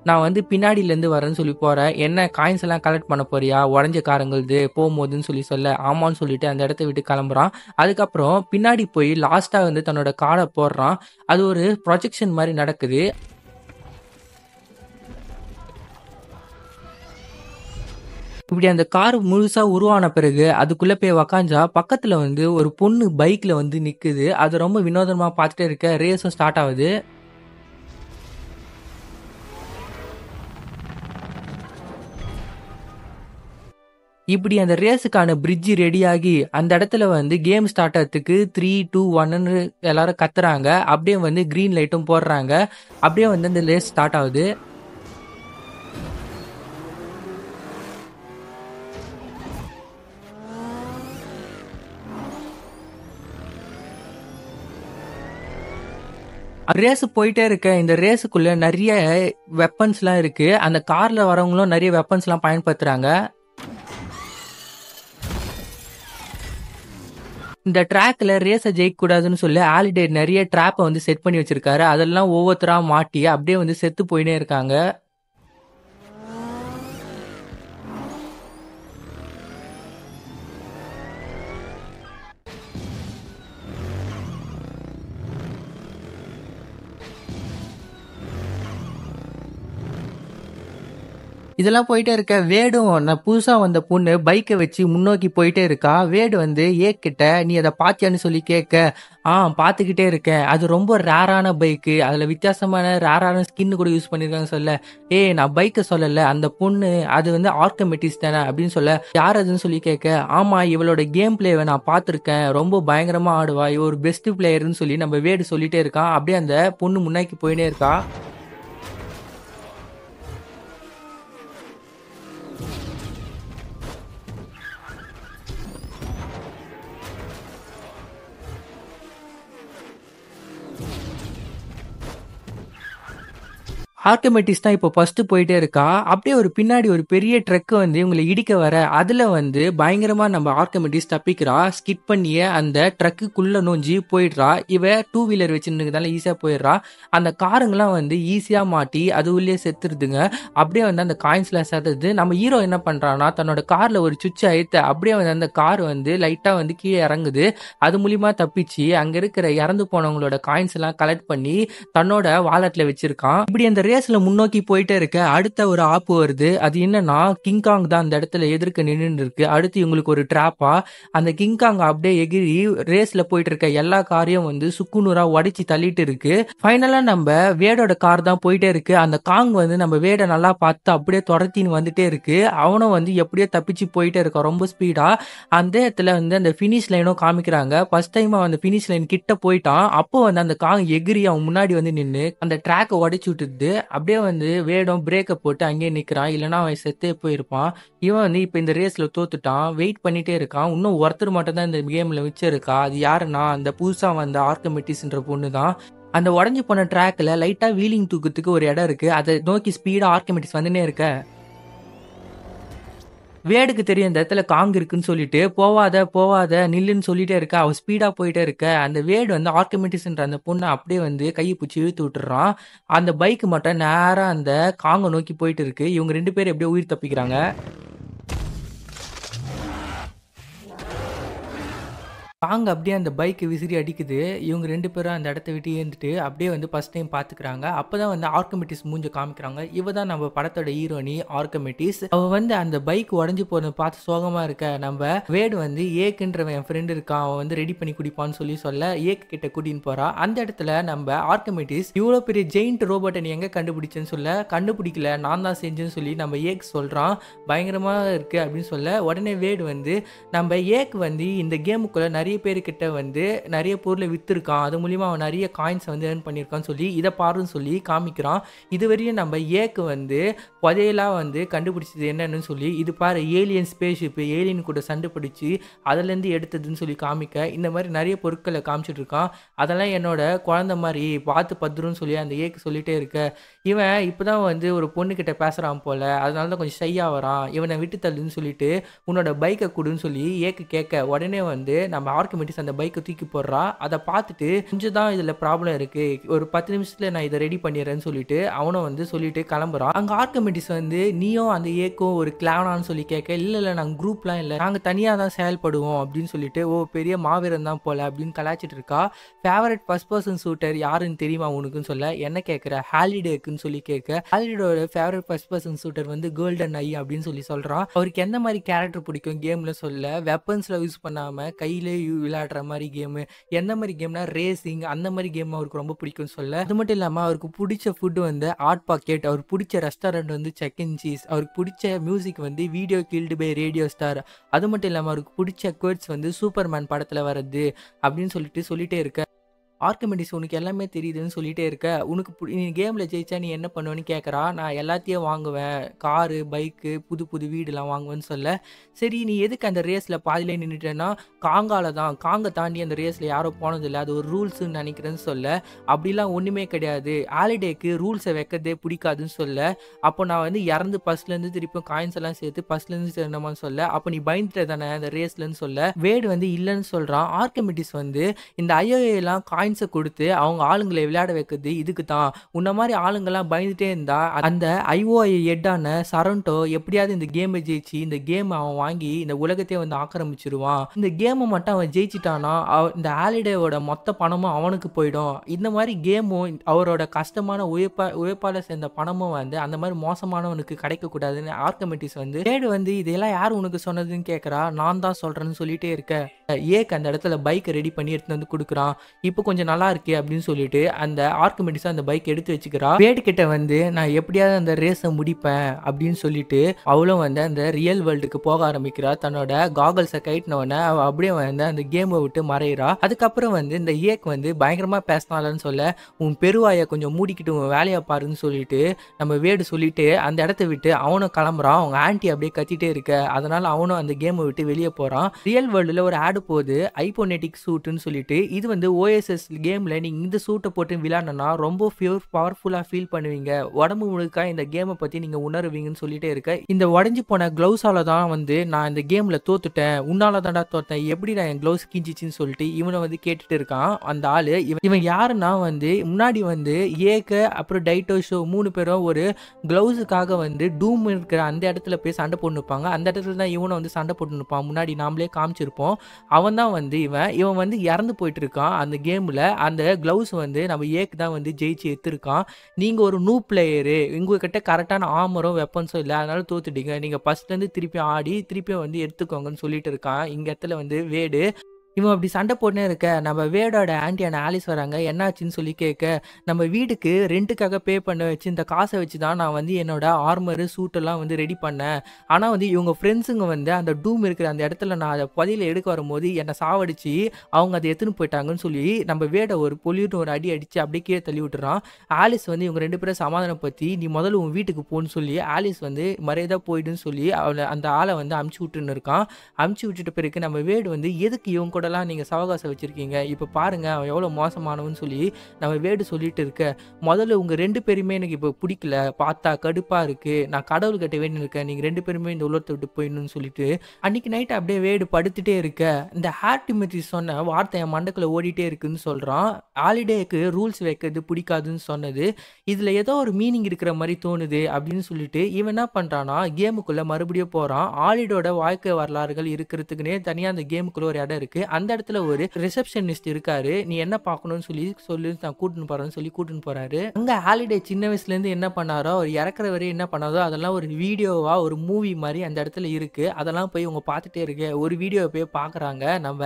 நான் வந்து பின்னாடியிலேருந்து வரேன்னு சொல்லி போகிறேன் என்ன காயின்ஸ் எல்லாம் கலெக்ட் பண்ண போறியா? உடஞ்ச காரங்களுது போகும்போதுன்னு சொல்லி சொல்ல. ஆமான்னு சொல்லிட்டு அந்த இடத்த விட்டு கிளம்புறான். அதுக்கப்புறம் பின்னாடி போய் லாஸ்ட்டாக வந்து தன்னோட காரை போடுறான். அது ஒரு ப்ரொஜெக்ஷன் மாதிரி நடக்குது. இப்படி அந்த கார் முழுசா உருவான பிறகு அதுக்குள்ள போய் உக்காஞ்சா பக்கத்துல வந்து ஒரு பொண்ணு பைக்ல வந்து நிக்குது. அது ரொம்ப வினோதமா பார்த்துட்டே இருக்க. ரேஸும் ஸ்டார்ட் ஆகுது. இப்படி அந்த ரேஸுக்கான பிரிட்ஜ் ரெடியாகி அந்த இடத்துல வந்து கேம் ஸ்டார்ட் ஆகிறதுக்கு த்ரீ டூ ஒன்னு எல்லாரும் கத்துறாங்க. அப்படியே வந்து கிரீன் லைட்டும் போடுறாங்க. அப்படியே வந்து அந்த ரேஸ் ஸ்டார்ட் ஆகுது. ரேஸ் போயிட்டே இருக்க. இந்த ரேஸுக்குள்ள நிறைய வெப்பன்ஸ்லாம் இருக்கு. அந்த கார்ல வரவங்களும் நிறைய வெப்பன்ஸ்லாம் பயன்படுத்துறாங்க. இந்த ட்ராக்ல ரேஸை ஜெயிக்க கூடாதுன்னு சொல்லி ஆலிடே நிறைய ட்ராப்பை வந்து செட் பண்ணி வச்சிருக்காரு. அதெல்லாம் ஒவ்வொருத்தரா மாட்டி அப்படியே வந்து செத்து போயினே இருக்காங்க. இதெல்லாம் போயிட்டே இருக்க. வேடும் நான் புதுசா வந்த பொண்ணு பைக்கை வச்சு முன்னோக்கி போயிட்டே இருக்கா. வேடு வந்து ஏக்கிட்ட நீ அதை பாத்தியான்னு சொல்லி கேட்க. ஆ பார்த்துக்கிட்டே இருக்கேன். அது ரொம்ப ரேரான பைக்கு அதில் வித்தியாசமான ரேரான ஸ்கின் கூட யூஸ் பண்ணியிருக்காங்க சொல்ல. ஏய் நான் பைக்கை சொல்லல. அந்த பொண்ணு அது வந்து ஆர்கமெட்டிஸ் தானே? அப்படின்னு சொல்ல. யார் அதுன்னு சொல்லி கேட்க. ஆமா இவளோட கேம் பிளேவை நான் பார்த்துருக்கேன் ரொம்ப பயங்கரமா ஆடுவா. இவ ஒரு பெஸ்ட் பிளேயர்னு சொல்லி நம்ம வேடு சொல்லிட்டே இருக்கான் அப்படியே அந்த பொண்ணு முன்னாக்கி போயினே இருக்கா. ஆட்டோமேட்டிக்ஸ் தான் இப்போ ஃபஸ்ட்டு போயிட்டே இருக்கா. அப்படியே ஒரு பின்னாடி ஒரு பெரிய ட்ரக் வந்து இவங்களை இடிக்க வர அதில் வந்து பயங்கரமாக நம்ம ஆட்டோமேட்டிக்ஸ் தப்பிக்கிறா. ஸ்கிட் பண்ணிய அந்த ட்ரக்குக்குள்ளே நோஞ்சி போயிடுறா. இவ டூ வீலர் வச்சுருந்ததால ஈஸியாக போயிடுறா. அந்த காருங்கெல்லாம் வந்து ஈஸியாக மாட்டி அது உள்ளே செத்துருதுங்க. அப்படியே வந்து அந்த காயின்ஸ்லாம் சேர்த்துது நம்ம ஹீரோ என்ன பண்ணுறான்னா தன்னோட காரில் ஒரு சுவிட்ச் அழுத்த அப்படியே வந்து அந்த கார் வந்து லைட்டாக வந்து கீழே இறங்குது. அது மூலிமா தப்பிச்சு அங்கே இருக்கிற இறந்து போனவங்களோட காயின்ஸ் எல்லாம் கலெக்ட் பண்ணி தன்னோட வாலெட்டில் வச்சிருக்கான். இப்படி அந்த ரேஸ்ல முன்னோக்கி போயிட்டே இருக்க. அடுத்த ஒரு ஆப்பு வருது. அது என்னன்னா கிங்காங் தான் அந்த இடத்துல எதிர்க்க நின்று இருக்கு. அடுத்து இவங்களுக்கு ஒரு ட்ராப்பா அந்த கிங்காங் அப்படியே எகிரி ரேஸ்ல போயிட்டு இருக்க எல்லா காரையும் வந்து சுக்குநூறா உடைச்சி தள்ளிட்டு இருக்கு. ஃபைனலா நம்ம வேடோட கார் தான் போயிட்டே இருக்கு. அந்த காங் வந்து நம்ம வேடை நல்லா பார்த்து அப்படியே துரத்தின்னு வந்துட்டே இருக்கு. அவனும் வந்து எப்படியோ தப்பிச்சு போயிட்டே இருக்கான். ரொம்ப ஸ்பீடா அந்த இடத்துல வந்து அந்த ஃபினிஷ் லைனும் காமிக்கிறாங்க. ஃபர்ஸ்ட் டைம் அந்த ஃபினிஷ் லைன் கிட்ட போயிட்டான். அப்போ வந்து அந்த காங் எகிரி அவன் முன்னாடி வந்து நின்று அந்த ட்ராக்கை உடைச்சு விட்டுது. அப்படியே வந்து வேடம் பிரேக்கை போட்டு அங்கேயே நிற்கிறான் இல்லைனா அவன் செத்தே போயிருப்பான். இவன் வந்து இப்போ இந்த ரேஸில் தோத்துட்டான். வெயிட் பண்ணிட்டே இருக்கான். இன்னும் ஒருத்தர் மட்டும் தான் இந்த கேமில் வச்சிருக்கா. அது யாருன்னா அந்த புதுசாக வந்த ஆர்கமெட்டிஸ்ன்ற பொண்ணு தான் அந்த உடஞ்சி போன ட்ராக்ல லைட்டா வீலிங் தூக்கத்துக்கு ஒரு இடம் இருக்கு. அதை நோக்கி ஸ்பீடா ஆர்கமெட்டிஸ் வந்துனே இருக்க. வேடுக்கு தெரியும் இந்த இடத்துல காங் இருக்குன்னு சொல்லிட்டு போவாத போவாத நில்லுன்னு சொல்லிட்டே இருக்க அவ ஸ்பீடா போயிட்டே இருக்க. அந்த வேடு வந்து ஆர்கமெட்டிஸ்ன்ற அந்த பொண்ணை அப்படியே வந்து கையை பிடிச்சி இழுத்து விட்டுறான் அந்த பைக் மட்டும் நேரா அந்த காங்க நோக்கி போயிட்டு இருக்கு. இவங்க ரெண்டு பேரும் எப்படியோ உயிர் தப்பிக்கிறாங்க. பாங்க அப்படியே அந்த பைக்கை விசிறி அடிக்குது. இவங்க ரெண்டு பேரும் அந்த இடத்த விட்டு ஏந்துட்டு அப்படியே வந்து ஃபர்ஸ்ட் டைம் பார்த்துக்கிறாங்க அப்பதான் வந்து ஆர்கமெட்டிஸ் மூஞ்ச காமிக்கிறாங்க. இவ தான் நம்ம படத்தோட ஹீரோனி ஆர்கமெட்டிஸ் அவள் வந்து அந்த பைக் உடஞ்சி போறத பார்த்து சோகமாக இருக்க. நம்ம வேடு வந்து ஏக்குன்றவன் என் ஃப்ரெண்டு இருக்கான். அவன் வந்து ரெடி பண்ணி குடிப்பான்னு சொல்லி சொல்ல ஏக்கு கிட்ட கூட்டின்னு போறா. அந்த இடத்துல நம்ம ஆர்கமெட்டிஸ் இவ்வளோ பெரிய ஜெயிண்ட் ரோபோட்டை நீ எங்கே கண்டுபிடிச்சேன்னு சொல்ல கண்டுபிடிக்கல. நான் தான் செஞ்சேன்னு சொல்லி நம்ம ஏக் சொல்கிறான் பயங்கரமாக இருக்குது அப்படின்னு சொல்ல உடனே வேடு வந்து நம்ம ஏக் வந்து இந்த கேமுக்குள்ளே நிறைய நிறைய பேர்கிட்ட வந்து நிறைய பொருளை விற்றுருக்கான் அது மூலிமா அவன் நிறைய காயின்ஸ் வந்து ஏர்ன் பண்ணியிருக்கான்னு சொல்லி இதை பாருன்னு சொல்லி காமிக்கிறான். இதுவரையும் நம்ம ஏக்கு வந்து புதையெல்லாம் வந்து கண்டுபிடிச்சது என்னன்னு சொல்லி இது பாரு ஏலியன் ஸ்பேஷிப்பு ஏலியன் கூட சண்டை பிடிச்சி அதுலேருந்து எடுத்ததுன்னு சொல்லி காமிக்க இந்த மாதிரி நிறைய பொருட்களை காமிச்சிட்ருக்கான். அதெல்லாம் என்னோட குழந்தை மாதிரி பார்த்து பத்துருன்னு சொல்லி அந்த ஏக்கு சொல்லிகிட்டே இருக்க. இவன் இப்போ தான் வந்து ஒரு பொண்ணுக்கிட்ட பேசுகிறான் போல் அதனால தான் கொஞ்சம் ஷையாக வரான். இவனை விட்டு தள்ளுன்னு சொல்லிட்டு உன்னோட பைக்கை கொடுன்னு சொல்லி ஏக்கு கேட்க உடனே வந்து நம்ம ஆர்குமெட்டிஸ் அந்த பைக்கை தூக்கி போடுறா. அதை பார்த்துட்டு கொஞ்சம் தான் இதில் ப்ராப்ளம் இருக்குது ஒரு பத்து நிமிஷத்தில் நான் இதை ரெடி பண்ணிடுறேன்னு சொல்லிட்டு அவனும் வந்து சொல்லிட்டு கிளம்புறான். அங்கே ஆர்குமெட்டிஸ் வந்து நீயும் அந்த ஏக்கும் ஒரு கிளானான்னு சொல்லி கேட்க இல்லை இல்லை நாங்கள் குரூப்லாம் இல்லை. நாங்கள் தனியாக தான் செயல்படுவோம் அப்படின்னு சொல்லிட்டு ஓ பெரிய மாவீரன் தான் போல அப்படின்னு கலாச்சிட்டு இருக்கா. ஃபேவரட் ஃபர்ஸ்ட் பர்சன் ஷூட்டர் யாருன்னு தெரியுமா உனக்குன்னு சொல்ல என்ன கேட்குற? ஹாலிடேக்குன்னு சொல்லி கேட்க. ஹாலிடோட ஃபேவரட் ஃபர்ஸ்ட் பர்சன் ஷூட்டர் வந்து கோல்டன் ஐ அப்படின்னு சொல்லி சொல்கிறான் அவருக்கு எந்த மாதிரி கேரக்டர் பிடிக்கும் கேமில் சொல்ல வெப்பன்ஸில் யூஸ் பண்ணாமல் கையிலே விளையாடுற மாதிரி கேமு எந்த மாதிரி கேம்னா ரேசிங் அந்த மாதிரி கேம் அவருக்கு ரொம்ப பிடிக்கும்னு சொல்ல. அது மட்டும் இல்லாமல் அவருக்கு பிடிச்ச ஃபுட்டு வந்து ஆட் பாக்கெட் அவருக்கு பிடிச்ச ரெஸ்டாரண்ட் வந்து செக் அண்ட் சீஸ் அவருக்கு பிடிச்ச மியூசிக் வந்து video killed by radio star அது மட்டும் இல்லாமல் அவருக்கு பிடிச்ச குவர்ட்ஸ் வந்து சூப்பர்மேன் படத்தில் வர்றது அப்படின்னு சொல்லிட்டு சொல்லிட்டே இருக்க ஆர்கமெண்டிஸ் உனக்கு எல்லாமே தெரியுதுன்னு சொல்லிகிட்டே இருக்க. உனக்கு நீ கேமில் ஜெயிச்சா நீ என்ன பண்ணுவேன்னு கேட்குறா நான் எல்லாத்தையும் வாங்குவேன். காரு பைக்கு புது புது வீடுலாம் வாங்குவேன்னு சொல்ல. சரி நீ எதுக்கு அந்த ரேஸில் பாதியில் நின்றுட்டேன்னா காங்கால தான். காங்கை தாண்டி அந்த ரேஸில் யாரும் போனதில்லை. அது ஒரு ரூல்ஸுன்னு நினைக்கிறேன்னு சொல்ல. அப்படிலாம் ஒன்றுமே கிடையாது. ஹாலிடேக்கு ரூல்ஸை வைக்கிறதே பிடிக்காதுன்னு சொல்ல. அப்போ நான் வந்து இறந்து பஸ்லேருந்து திருப்பியும் காயின்ஸ் எல்லாம் சேர்த்து பஸ்லேருந்து சேரணுமான்னு சொல்ல. அப்போ நீ பயந்துட்ட தானே அந்த ரேஸ்லன்னு சொல்ல. வேடு வந்து இல்லைன்னு சொல்கிறான் ஆர்கமெட்டிஸ் வந்து இந்த ஐஓஏலாம் காயின்ஸை கொடுத்து அவங்க ஆளுங்களை விளையாட வைக்கிறது இதுக்கு தான் உன்ன மாதிரி ஆளுங்கள்லாம் பயந்துட்டே இருந்தா அந்த ஐஓஐ ஹெட்டான சரண்டோ எப்படியாவது இந்த கேமை ஜெயிச்சு இந்த கேம் அவன் வாங்கி இந்த உலகத்தையே வந்து ஆக்கிரமிச்சிருவான். இந்த கேமை மட்டும் அவன் ஜெயிச்சிட்டானா இந்த ஹாலிடேவோட மொத்த பணமும் அவனுக்கு போயிடும். இந்த மாதிரி கேமும் அவரோட கஷ்டமான உழைப்பா உழைப்பால சேர்ந்த பணமும் வந்து அந்த மாதிரி மோசமானவனுக்கு கிடைக்க கூடாதுன்னு ஆர்கமெட்டிஸ் வந்து தேடு வந்து இதெல்லாம் யார் உனக்கு சொன்னதுன்னு கேட்குறா நான் தான் சொல்கிறேன்னு சொல்லிட்டே இருக்க. ஏக்கு அந்த இடத்துல பைக்கை ரெடி பண்ணி எடுத்து வந்து கொடுக்குறான். இப்போ கொஞ்சம் நல்லா இருக்கே அப்படின்னு சொல்லிட்டு அந்த ஆர்கமெடிஸ் அந்த பைக் எடுத்து வச்சுக்கிறா. வேடு கிட்ட வந்து நான் எப்படியாவது அந்த ரேஸை முடிப்பேன் அப்படின்னு சொல்லிட்டு அவளும் வந்து அந்த ரியல் வேர்ல்டுக்கு போக ஆரம்பிக்கிறா. தன்னோட காகல்ஸை கைட்டினவொடனே அவள் அப்படியே வந்து அந்த கேமை விட்டு மறையிறா. அதுக்கப்புறம் வந்து இந்த ஏக் வந்து பயங்கரமா பேசினாலன்னு சொல்ல உன் பெருவாயை கொஞ்சம் மூடிக்கிட்டு உன் வேலையை பாருன்னு சொல்லிட்டு நம்ம வேடு சொல்லிட்டு அந்த இடத்த விட்டு அவனும் கிளம்புறான். அவங்க ஆன்ட்டி அப்படியே கத்திட்டே இருக்க. அதனால அவனும் அந்த கேமை விட்டு வெளியே போறான். ரியல் வேர்ல்டுல ஒரு ஆடு போகுது ஐபோனெட்டிக் சூட்டுன்னு சொல்லிட்டு இது வந்து ஓஎஸ்எஸ் கேமில் நீங்கள் இந்த சூட்டை போட்டு விளாடணும்னா ரொம்ப ஃபியூர் பவர்ஃபுல்லாக ஃபீல் பண்ணுவீங்க. உடம்பு முழுக்க இந்த கேமை பற்றி நீங்கள் உணருவீங்கன்னு சொல்லிட்டே இருக்க. இந்த உடஞ்சி போன க்ளவுஸால தான் வந்து நான் இந்த கேமில் தோத்துட்டேன். உன்னால தான்டா தோத்தேன். எப்படி நான் என் க்ளவுஸ் கிஞ்சிச்சின்னு சொல்லிட்டு இவனை வந்து கேட்டுட்டு இருக்கான். அந்த ஆள் இவன் இவன் யாருன்னா வந்து முன்னாடி வந்து ஏக அப்புறம் டைட்டோ ஷோ மூணு பேரும் ஒரு க்ளவுஸுக்காக வந்து டூம் இருக்கிற அந்த இடத்துல போய் சண்டை போட்டுப்பாங்க அந்த இடத்துல தான் இவனை வந்து சண்டை போட்டு முன்னாடி நாமளே காமிச்சிருப்போம். அவன் தான் வந்து இவன். இவன் வந்து இறந்து போயிட்டு இருக்கான் அந்த கேமில் அந்த க்ளவுஸ் வந்து நம்ம ஏக்கு தான் வந்து ஜெயிச்சு எடுத்திருக்கான். நீங்கள் ஒரு நூ பிளேயரு உங்ககிட்ட கரெக்டான ஆமரும் வெப்பன்ஸும் இல்லை. அதனால தோத்துட்டீங்க. நீங்கள் ஃபஸ்ட்லேருந்து திருப்பி ஆடி திருப்பியும் வந்து எடுத்துக்கோங்கன்னு சொல்லிட்டு இருக்கான். இங்கே இடத்துல வந்து வேடு. இவன் அப்படி சண்டை போட்டுனே இருக்க. நம்ம வேடோட ஆன்டியான ஆலிஸ் வராங்க. என்னாச்சுன்னு சொல்லி கேட்க நம்ம வீட்டுக்கு ரெண்ட்டுக்காக பே பண்ண வச்சு இந்த காசை வச்சு தான் நான் வந்து என்னோட ஆர்மரு சூட்டெல்லாம் வந்து ரெடி பண்ணேன். ஆனால் வந்து இவங்க ஃப்ரெண்ட்ஸுங்க வந்து அந்த டூம் இருக்கிற அந்த இடத்துல நான் அதை பதில எடுக்க வரும்போது என்னை சாவடிச்சு அவங்க அதை எடுத்துன்னு போயிட்டாங்கன்னு சொல்லி நம்ம வேட ஒரு பொலியூட்டு ஒரு அடி அடித்து அப்படியே கீழே தள்ளி விட்டுறான். ஆலிஸ் வந்து இவங்க ரெண்டு பேரும் சமாதானப்படுத்தி நீ முதல்ல உன் வீட்டுக்கு போன்னு சொல்லி ஆலிஸ் வந்து மரியாதை போயிடுன்னு சொல்லி அவளை அந்த ஆளை வந்து அமுச்சு விட்டுன்னு இருக்கான். அமுச்சு விட்டுட்ட பிறகு நம்ம வேடு வந்து எதுக்கு இவங்க கூட கூடலாம் சவகாசம் வச்சுருக்கீங்க. இப்போ பாருங்க அவன் எவ்வளோ மோசமானவன்னு சொல்லி நம்ம வேடு சொல்லிட்டு இருக்க. முதல்ல உங்கள் ரெண்டு பேருமே எனக்கு இப்போ பிடிக்கல. பார்த்தா கடுப்பாக இருக்குது நான் கடவுள்கிட்ட வேண்டி இருக்கேன். நீங்கள் ரெண்டு பேருமே இந்த உலகத்தை விட்டு போயிடணும்னு சொல்லிட்டு அன்றைக்கி நைட் அப்படியே வேடு படுத்துட்டே இருக்க. இந்த ஹார்டிமெத்தி சொன்ன வார்த்தை என் மண்டக்கில் ஓடிட்டே இருக்குன்னு சொல்கிறான் ஹாலிடேக்கு ரூல்ஸ் வைக்கிறது பிடிக்காதுன்னு சொன்னது. இதில் ஏதோ ஒரு மீனிங் இருக்கிற மாதிரி தோணுது அப்படின்னு சொல்லிட்டு இவன் என்ன பண்ணுறான்னா கேமுக்குள்ளே மறுபடியும் போகிறான் ஹாலிடோட வாழ்க்கை வரலாறுகள் இருக்கிறதுக்குனே தனியாக அந்த கேமுக்குள்ளே ஒரு இடம் இருக்குது அந்த இடத்துல ஒரு ரிசப்ஷனிஸ்ட் இருக்காரு. நீ என்ன பார்க்கணும்னு சொல்லி சொல்லி நான் கூட்டின்னு போறேன்னு சொல்லி கூட்டின்னு போறாரு. அங்க ஹாலிடே சின்ன வயசுல இருந்து என்ன பண்ணாரோ அவர் இறக்குற வரையும் என்ன பண்ணாரோ அதெல்லாம் ஒரு வீடியோவா ஒரு மூவி மாதிரி அந்த இடத்துல இருக்கு. அதெல்லாம் போய் உங்க பார்த்துட்டே இருக்கு. ஒரு வீடியோ போய் பாக்குறாங்க நம்ம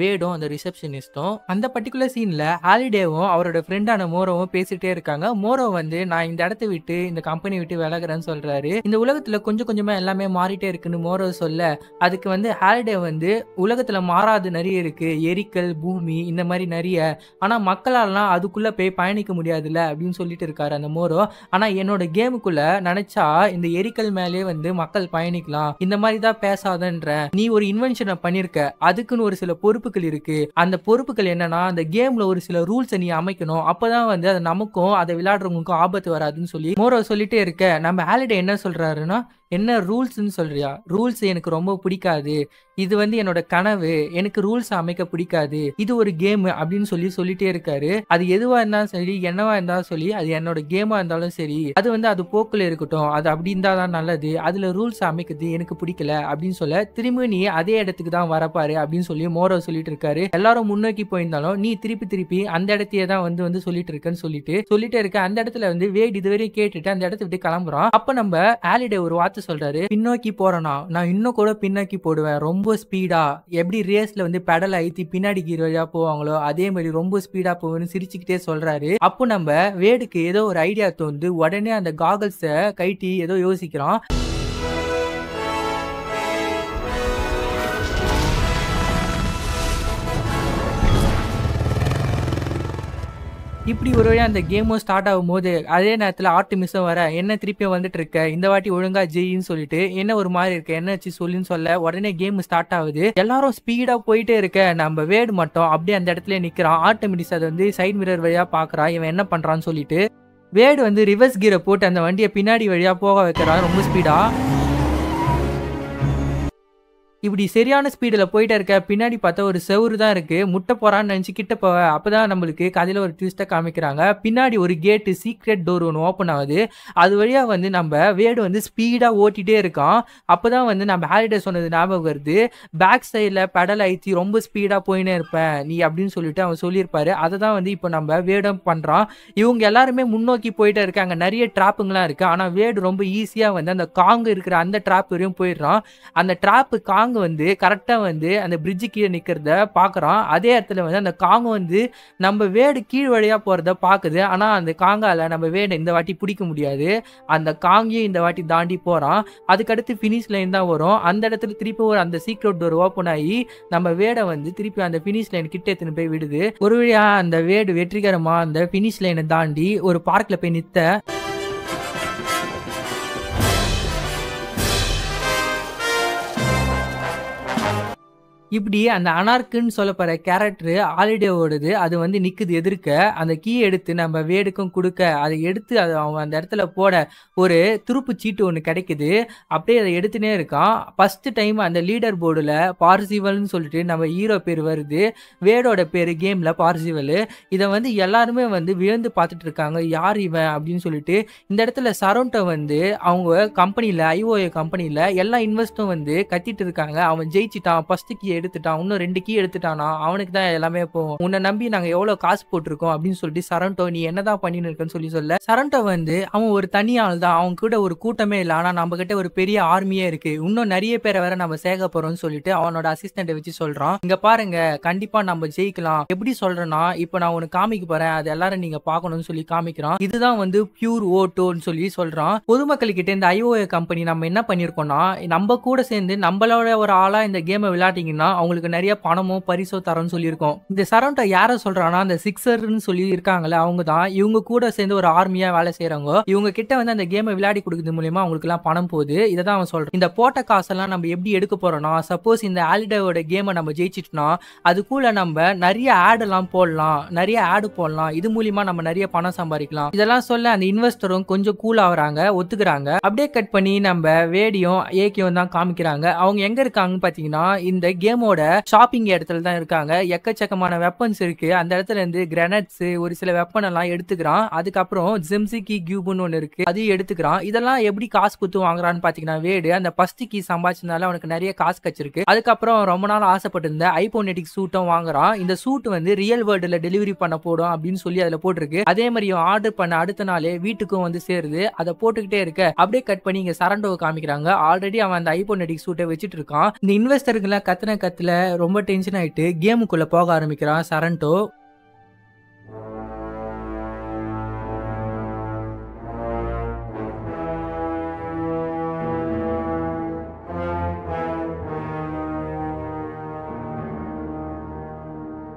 வேடும் அந்த ரிசப்ஷனிஸ்டும் அந்த பர்டிகுலர் சீன்ல ஹாலிடேவும் அவரோட ஃப்ரெண்டான மோரோவும் பேசிட்டே இருக்காங்க. மோரோ வந்து நான் இந்த இடத்த விட்டு இந்த கம்பெனி விட்டு விலகுறேன்னு சொல்றாரு. இந்த உலகத்துல கொஞ்சம் கொஞ்சமா எல்லாமே மாறிட்டே இருக்குன்னு மோரோ சொல்ல அதுக்கு வந்து ஹாலிடே வந்து உலகத்துல மாறாது நிறைய இருக்கு. எரிக்கல் பூமி இந்த மாதிரி நிறைய. ஆனால் மக்களாலாம் அதுக்குள்ளே போய் பயணிக்க முடியாதுல்ல அப்படின்னு சொல்லிட்டு இருக்காரு அந்த மோரோ. ஆனால் என்னோட கேமுக்குள்ள நினச்சா இந்த எரிக்கல் மேலேயே வந்து மக்கள் பயணிக்கலாம். இந்த மாதிரி தான் பேசாதன்ற. நீ ஒரு இன்வென்ஷனை பண்ணியிருக்க அதுக்குன்னு ஒரு சில பொறுப்புகள் இருக்கு. அந்த பொறுப்புகள் என்னன்னா அந்த கேமில் ஒரு சில ரூல்ஸை நீ அமைக்கணும். அப்போதான் வந்து அது நமக்கும் அதை விளையாடுறவங்களுக்கும் ஆபத்து வராதுன்னு சொல்லி மோரோ சொல்லிட்டே இருக்க. நம்ம ஹாலிடே என்ன சொல்றாருன்னா என்ன ரூல்ஸ்ன்னு சொல்றியா? ரூல்ஸ் எனக்கு ரொம்ப பிடிக்காது. இது வந்து என்னோட கனவு. எனக்கு ரூல்ஸ் அமைக்க பிடிக்காது. இது ஒரு கேம் அப்படின்னு சொல்லி சொல்லிட்டே இருக்காரு. அது எதுவா இருந்தாலும் சரி என்னவா இருந்தாலும் சொல்லி அது என்னோட கேமா இருந்தாலும் சரி அது வந்து அது போக்குல இருக்கட்டும். அது அப்படி இருந்தா தான் நல்லது. அதுல ரூல்ஸ் அமைக்கிறது எனக்கு பிடிக்கல அப்படின்னு சொல்ல திரும்பி நீ அதே இடத்துக்கு தான் வரப்பாரு அப்படின்னு சொல்லி மோரோ சொல்லிட்டு இருக்காரு. எல்லாரும் முன்னோக்கி போயிருந்தாலும் நீ திருப்பி திருப்பி அந்த இடத்தையே தான் வந்து வந்து சொல்லிட்டு இருக்கேன்னு சொல்லிட்டு சொல்லிட்டே இருக்க அந்த இடத்துல வந்து வேட் இதுவரையும் கேட்டுட்டு அந்த இடத்த விட்டு கிளம்புறோம். அப்ப நம்ம ஆலிடே ஒரு வார்த்தை சொல்றாரு பின்னோக்கி போறேனா? நான் இன்னும் கூட பின்னோக்கி போடுவேன். ரொம்ப ஸ்பீடா எப்படி ரேஸ்ல வந்து பெடல் ஐத்தி பின்னாடி கீர் வழியா போவாங்களோ அதே மாதிரி ரொம்ப ஸ்பீடா போவேன்னு சிரிச்சுக்கிட்டே சொல்றாரு. அப்போ நம்ம வேடுக்கு ஏதோ ஒரு ஐடியா தோந்து உடனே அந்த காகல்ஸை கைட்டி ஏதோ யோசிக்கிறான். இப்படி ஒரு வழியாக அந்த கேமும் ஸ்டார்ட் ஆகும்போது அதே நேரத்தில் ஆர்டிமிஸும் வர என்ன திருப்பியும் வந்துட்டு இருக்க இந்த வாட்டி ஒழுங்கா ஜெயின்னு சொல்லிட்டு என்ன ஒரு மாதிரி இருக்கு என்ன வச்சு சொல்லுன்னு சொல்ல உடனே கேம் ஸ்டார்ட் ஆகுது. எல்லாரும் ஸ்பீடா போயிட்டே இருக்க நம்ம வேடு மட்டும் அப்படியே அந்த இடத்துல நிற்கிறான் ஆர்டிமிடிஸ் அதை வந்து சைட் மிரர் வழியாக பார்க்குறான் இவன் என்ன பண்ணுறான்னு சொல்லிட்டு வேடு வந்து ரிவர்ஸ் கீரை போட்டு அந்த வண்டியை பின்னாடி வழியாக போக வைக்கிறான் ரொம்ப ஸ்பீடாக இப்படி சரியான ஸ்பீடில் போயிட்டே இருக்க பின்னாடி பார்த்தா ஒரு செவுரு தான் இருக்கு. முட்டை போறான்னு நினச்சி கிட்ட போக அப்போ தான் நம்மளுக்கு கதையில் ஒரு ட்விஸ்ட்டை காமிக்கிறாங்க. பின்னாடி ஒரு கேட்டு சீக்ரெட் டோர் ஒன்று ஓப்பன் ஆகுது. அது வழியாக வந்து நம்ம வேடு வந்து ஸ்பீடாக ஓட்டிகிட்டே இருக்கான். அப்போ தான் வந்து நம்ம ஹாலிடே சொன்னது ஞாபகம் வருது. பேக் சைடில் பெடல் ஐத்தி ரொம்ப ஸ்பீடாக போயினே இருப்பேன். நீ அப்படின்னு சொல்லிட்டு அவன் சொல்லியிருப்பாரு. அதை தான் வந்து இப்போ நம்ம வேடம் பண்ணுறான் இவங்க எல்லாருமே முன்னோக்கி போயிட்டே இருக்காங்க. நிறைய ட்ராப்புங்களாம் இருக்குது ஆனால் வேடு ரொம்ப ஈஸியாக வந்து அந்த காங்கு இருக்கிற அந்த ட்ராப் வரையும் போயிடுறான். அந்த ட்ராப்பு காங்கு வந்து கரெக்டாக வந்து அந்த பிரிட்ஜு கீழே நிற்கிறத பார்க்குறான் அதே இடத்துல வந்து அந்த காங்கு வந்து நம்ம வேடு கீழ் வழியாக போகிறத பார்க்குது ஆனால் அந்த காங்கால் நம்ம வேடை இந்த வாட்டி பிடிக்க முடியாது. அந்த காங்கையும் இந்த வாட்டி தாண்டி போகிறான் அதுக்கடுத்து ஃபினிஷ் லைன் தான் வரும். அந்த இடத்துல திருப்பி ஒரு அந்த சீக்ரெட் டோர் ஓப்பன் ஆகி நம்ம வேடை வந்து திருப்பி அந்த ஃபினிஷ் லைன் கிட்டே எடுத்துன்னு போய் விடுது. ஒரு வழியாக அந்த வேடு வெற்றிகரமாக அந்த ஃபினிஷ் லைனை தாண்டி ஒரு பார்க்கில் போய் நித்த இப்படி அந்த அனார்க்குன்னு சொல்லப்படுற கேரக்டர் ஹாலிடேவோடது அது வந்து நிற்குது எதிர்க்க. அந்த கீ எடுத்து நம்ம வேடுக்கும் கொடுக்க அதை எடுத்து அதை அவங்க அந்த இடத்துல போட ஒரு துருப்பு சீட்டு ஒன்று கிடைக்குது. அப்படியே அதை எடுத்துனே இருக்கான். ஃபஸ்ட்டு டைம் அந்த லீடர் போர்டில் பார்சிவல்னு சொல்லிட்டு நம்ம ஹீரோ பேர் வருது. வேடோட பேர் கேமில் பார்சிவல் இதை வந்து எல்லாருமே வந்து வியந்து பார்த்துட்டு இருக்காங்க. யார் இவன் அப்படின்னு சொல்லிட்டு இந்த இடத்துல சரௌண்டை வந்து அவங்க கம்பெனியில் ஐஓஏ கம்பெனியில் எல்லா இன்வெஸ்டும் வந்து கத்திட்டு இருக்காங்க. அவன் ஜெயிச்சிட்டான். ஃபஸ்ட்டு கீ எடுத்துட்டான். இன்னும் ரெண்டு கீ எடுத்துட்டானா? அவனுக்கு தான் எல்லாமே போகும் உன்னை நம்பி நாங்க எவ்வளவு காசு போட்டிருக்கோம் அப்படின்னு சொல்லிட்டு சரண்டோ நீ என்னதான் பண்ணின்னு இருக்கன்னு சொல்லி சொல்ல. சரண்டோ வந்து அவன் ஒரு தனி ஆள் தான். அவன் கூட ஒரு கூட்டமே இல்லை. ஆனா நம்ம கிட்ட ஒரு பெரிய ஆர்மியே இருக்கு. இன்னும் நிறைய பேரை வேற நம்ம சேக போறோம்னு சொல்லிட்டு அவனோட அசிஸ்டன்ட் வச்சு சொல்றான். இங்க பாருங்க கண்டிப்பா நம்ம ஜெயிக்கலாம். எப்படி சொல்றேன்னா இப்போ நான் உனக்கு காமிக்க போறேன். அது எல்லாரும் நீங்க பாக்கணும்னு சொல்லி காமிக்கிறான். இதுதான் வந்து பியூர் ஓட்டோன்னு சொல்லி சொல்றான். பொதுமக்கள் கிட்ட இந்த ஐஓஏ கம்பெனி நம்ம என்ன பண்ணிருக்கோம்னா நம்ம கூட சேர்ந்து நம்மளோட ஒரு ஆளா இந்த கேமை விளையாட்டிங்கன்னா அவங்களுக்கு நிறைய பணமோ பரிசோ தரோம்னு சொல்லியிருக்கோம். இந்த சரௌண்ட யார சொல்றான்னா அந்த சிக்ஸர்னு சொல்லி இருக்காங்கல்ல அவங்க தான். இவங்க கூட சேர்ந்து ஒரு ஆர்மியா வேலை செய்யறவங்க இவங்க கிட்ட வந்து அந்த கேமை விளையாடி கொடுக்கறது மூலியமா அவங்களுக்கு எல்லாம் பணம் போகுது. இதை தான் அவன் சொல்றான். இந்த போட்ட காசெல்லாம் நம்ம எப்படி எடுக்க போறோம்னா சப்போஸ் இந்த ஆலிடோட கேமை நம்ம ஜெயிச்சிட்டோம்னா அதுக்குள்ள நம்ம நிறைய ஆட் எல்லாம் போடலாம். நிறைய ஆடு போடலாம். இது மூலியமா நம்ம நிறைய பணம் சம்பாதிக்கலாம். இதெல்லாம் சொல்ல அந்த இன்வெஸ்டரும் கொஞ்சம் கூல் ஆகுறாங்க ஒத்துக்கிறாங்க. அப்படியே கட் பண்ணி நம்ம வேடியும் ஏக்கியும் தான் காமிக்கிறாங்க. அவங்க எங்க இருக்காங்கன்னு பாத்தீங்கன்னா இந்த கேம் கேமோட ஷாப்பிங் இடத்துல தான் இருக்காங்க. எக்கச்சக்கமான வெப்பன்ஸ் இருக்கு. அந்த இடத்துல இருந்து கிரனட்ஸ் ஒரு சில வெப்பன் எல்லாம் எடுத்துக்கிறான். அதுக்கப்புறம் ஜிம்சிகி கியூபுன்னு ஒன்று இருக்கு. அதையும் எடுத்துக்கிறான். இதெல்லாம் எப்படி காசு குத்து வாங்குறான்னு பாத்தீங்கன்னா வேடு அந்த பஸ்ட் கீ சம்பாதிச்சதுனால அவனுக்கு நிறைய காசு கச்சிருக்கு. அதுக்கப்புறம் ரொம்ப நாள் ஆசைப்பட்டிருந்த ஐபோனெட்டிக் சூட்டும் வாங்குறான். இந்த சூட் வந்து ரியல் வேர்ல்டுல டெலிவரி பண்ண போடும் அப்படின்னு சொல்லி அதுல போட்டிருக்கு. அதே மாதிரி ஆர்டர் பண்ண அடுத்த நாளே வீட்டுக்கும் வந்து சேருது. அதை போட்டுக்கிட்டே இருக்க. அப்படியே கட் பண்ணி இங்க சரண்டோவை காமிக்கிறாங்க. ஆல்ரெடி அவன் அந்த ஐபோனெட்டிக் சூட்டை வச்சுட்டு இருக்கான். இந்த இன்வெஸ்டருக்குலாம் கத்தன கத்துல ரொம்ப டென்ஷன் ஆயிட்டு கேமுக்குள்ள போக ஆரம்பிக்கிறான் சரண்டோ.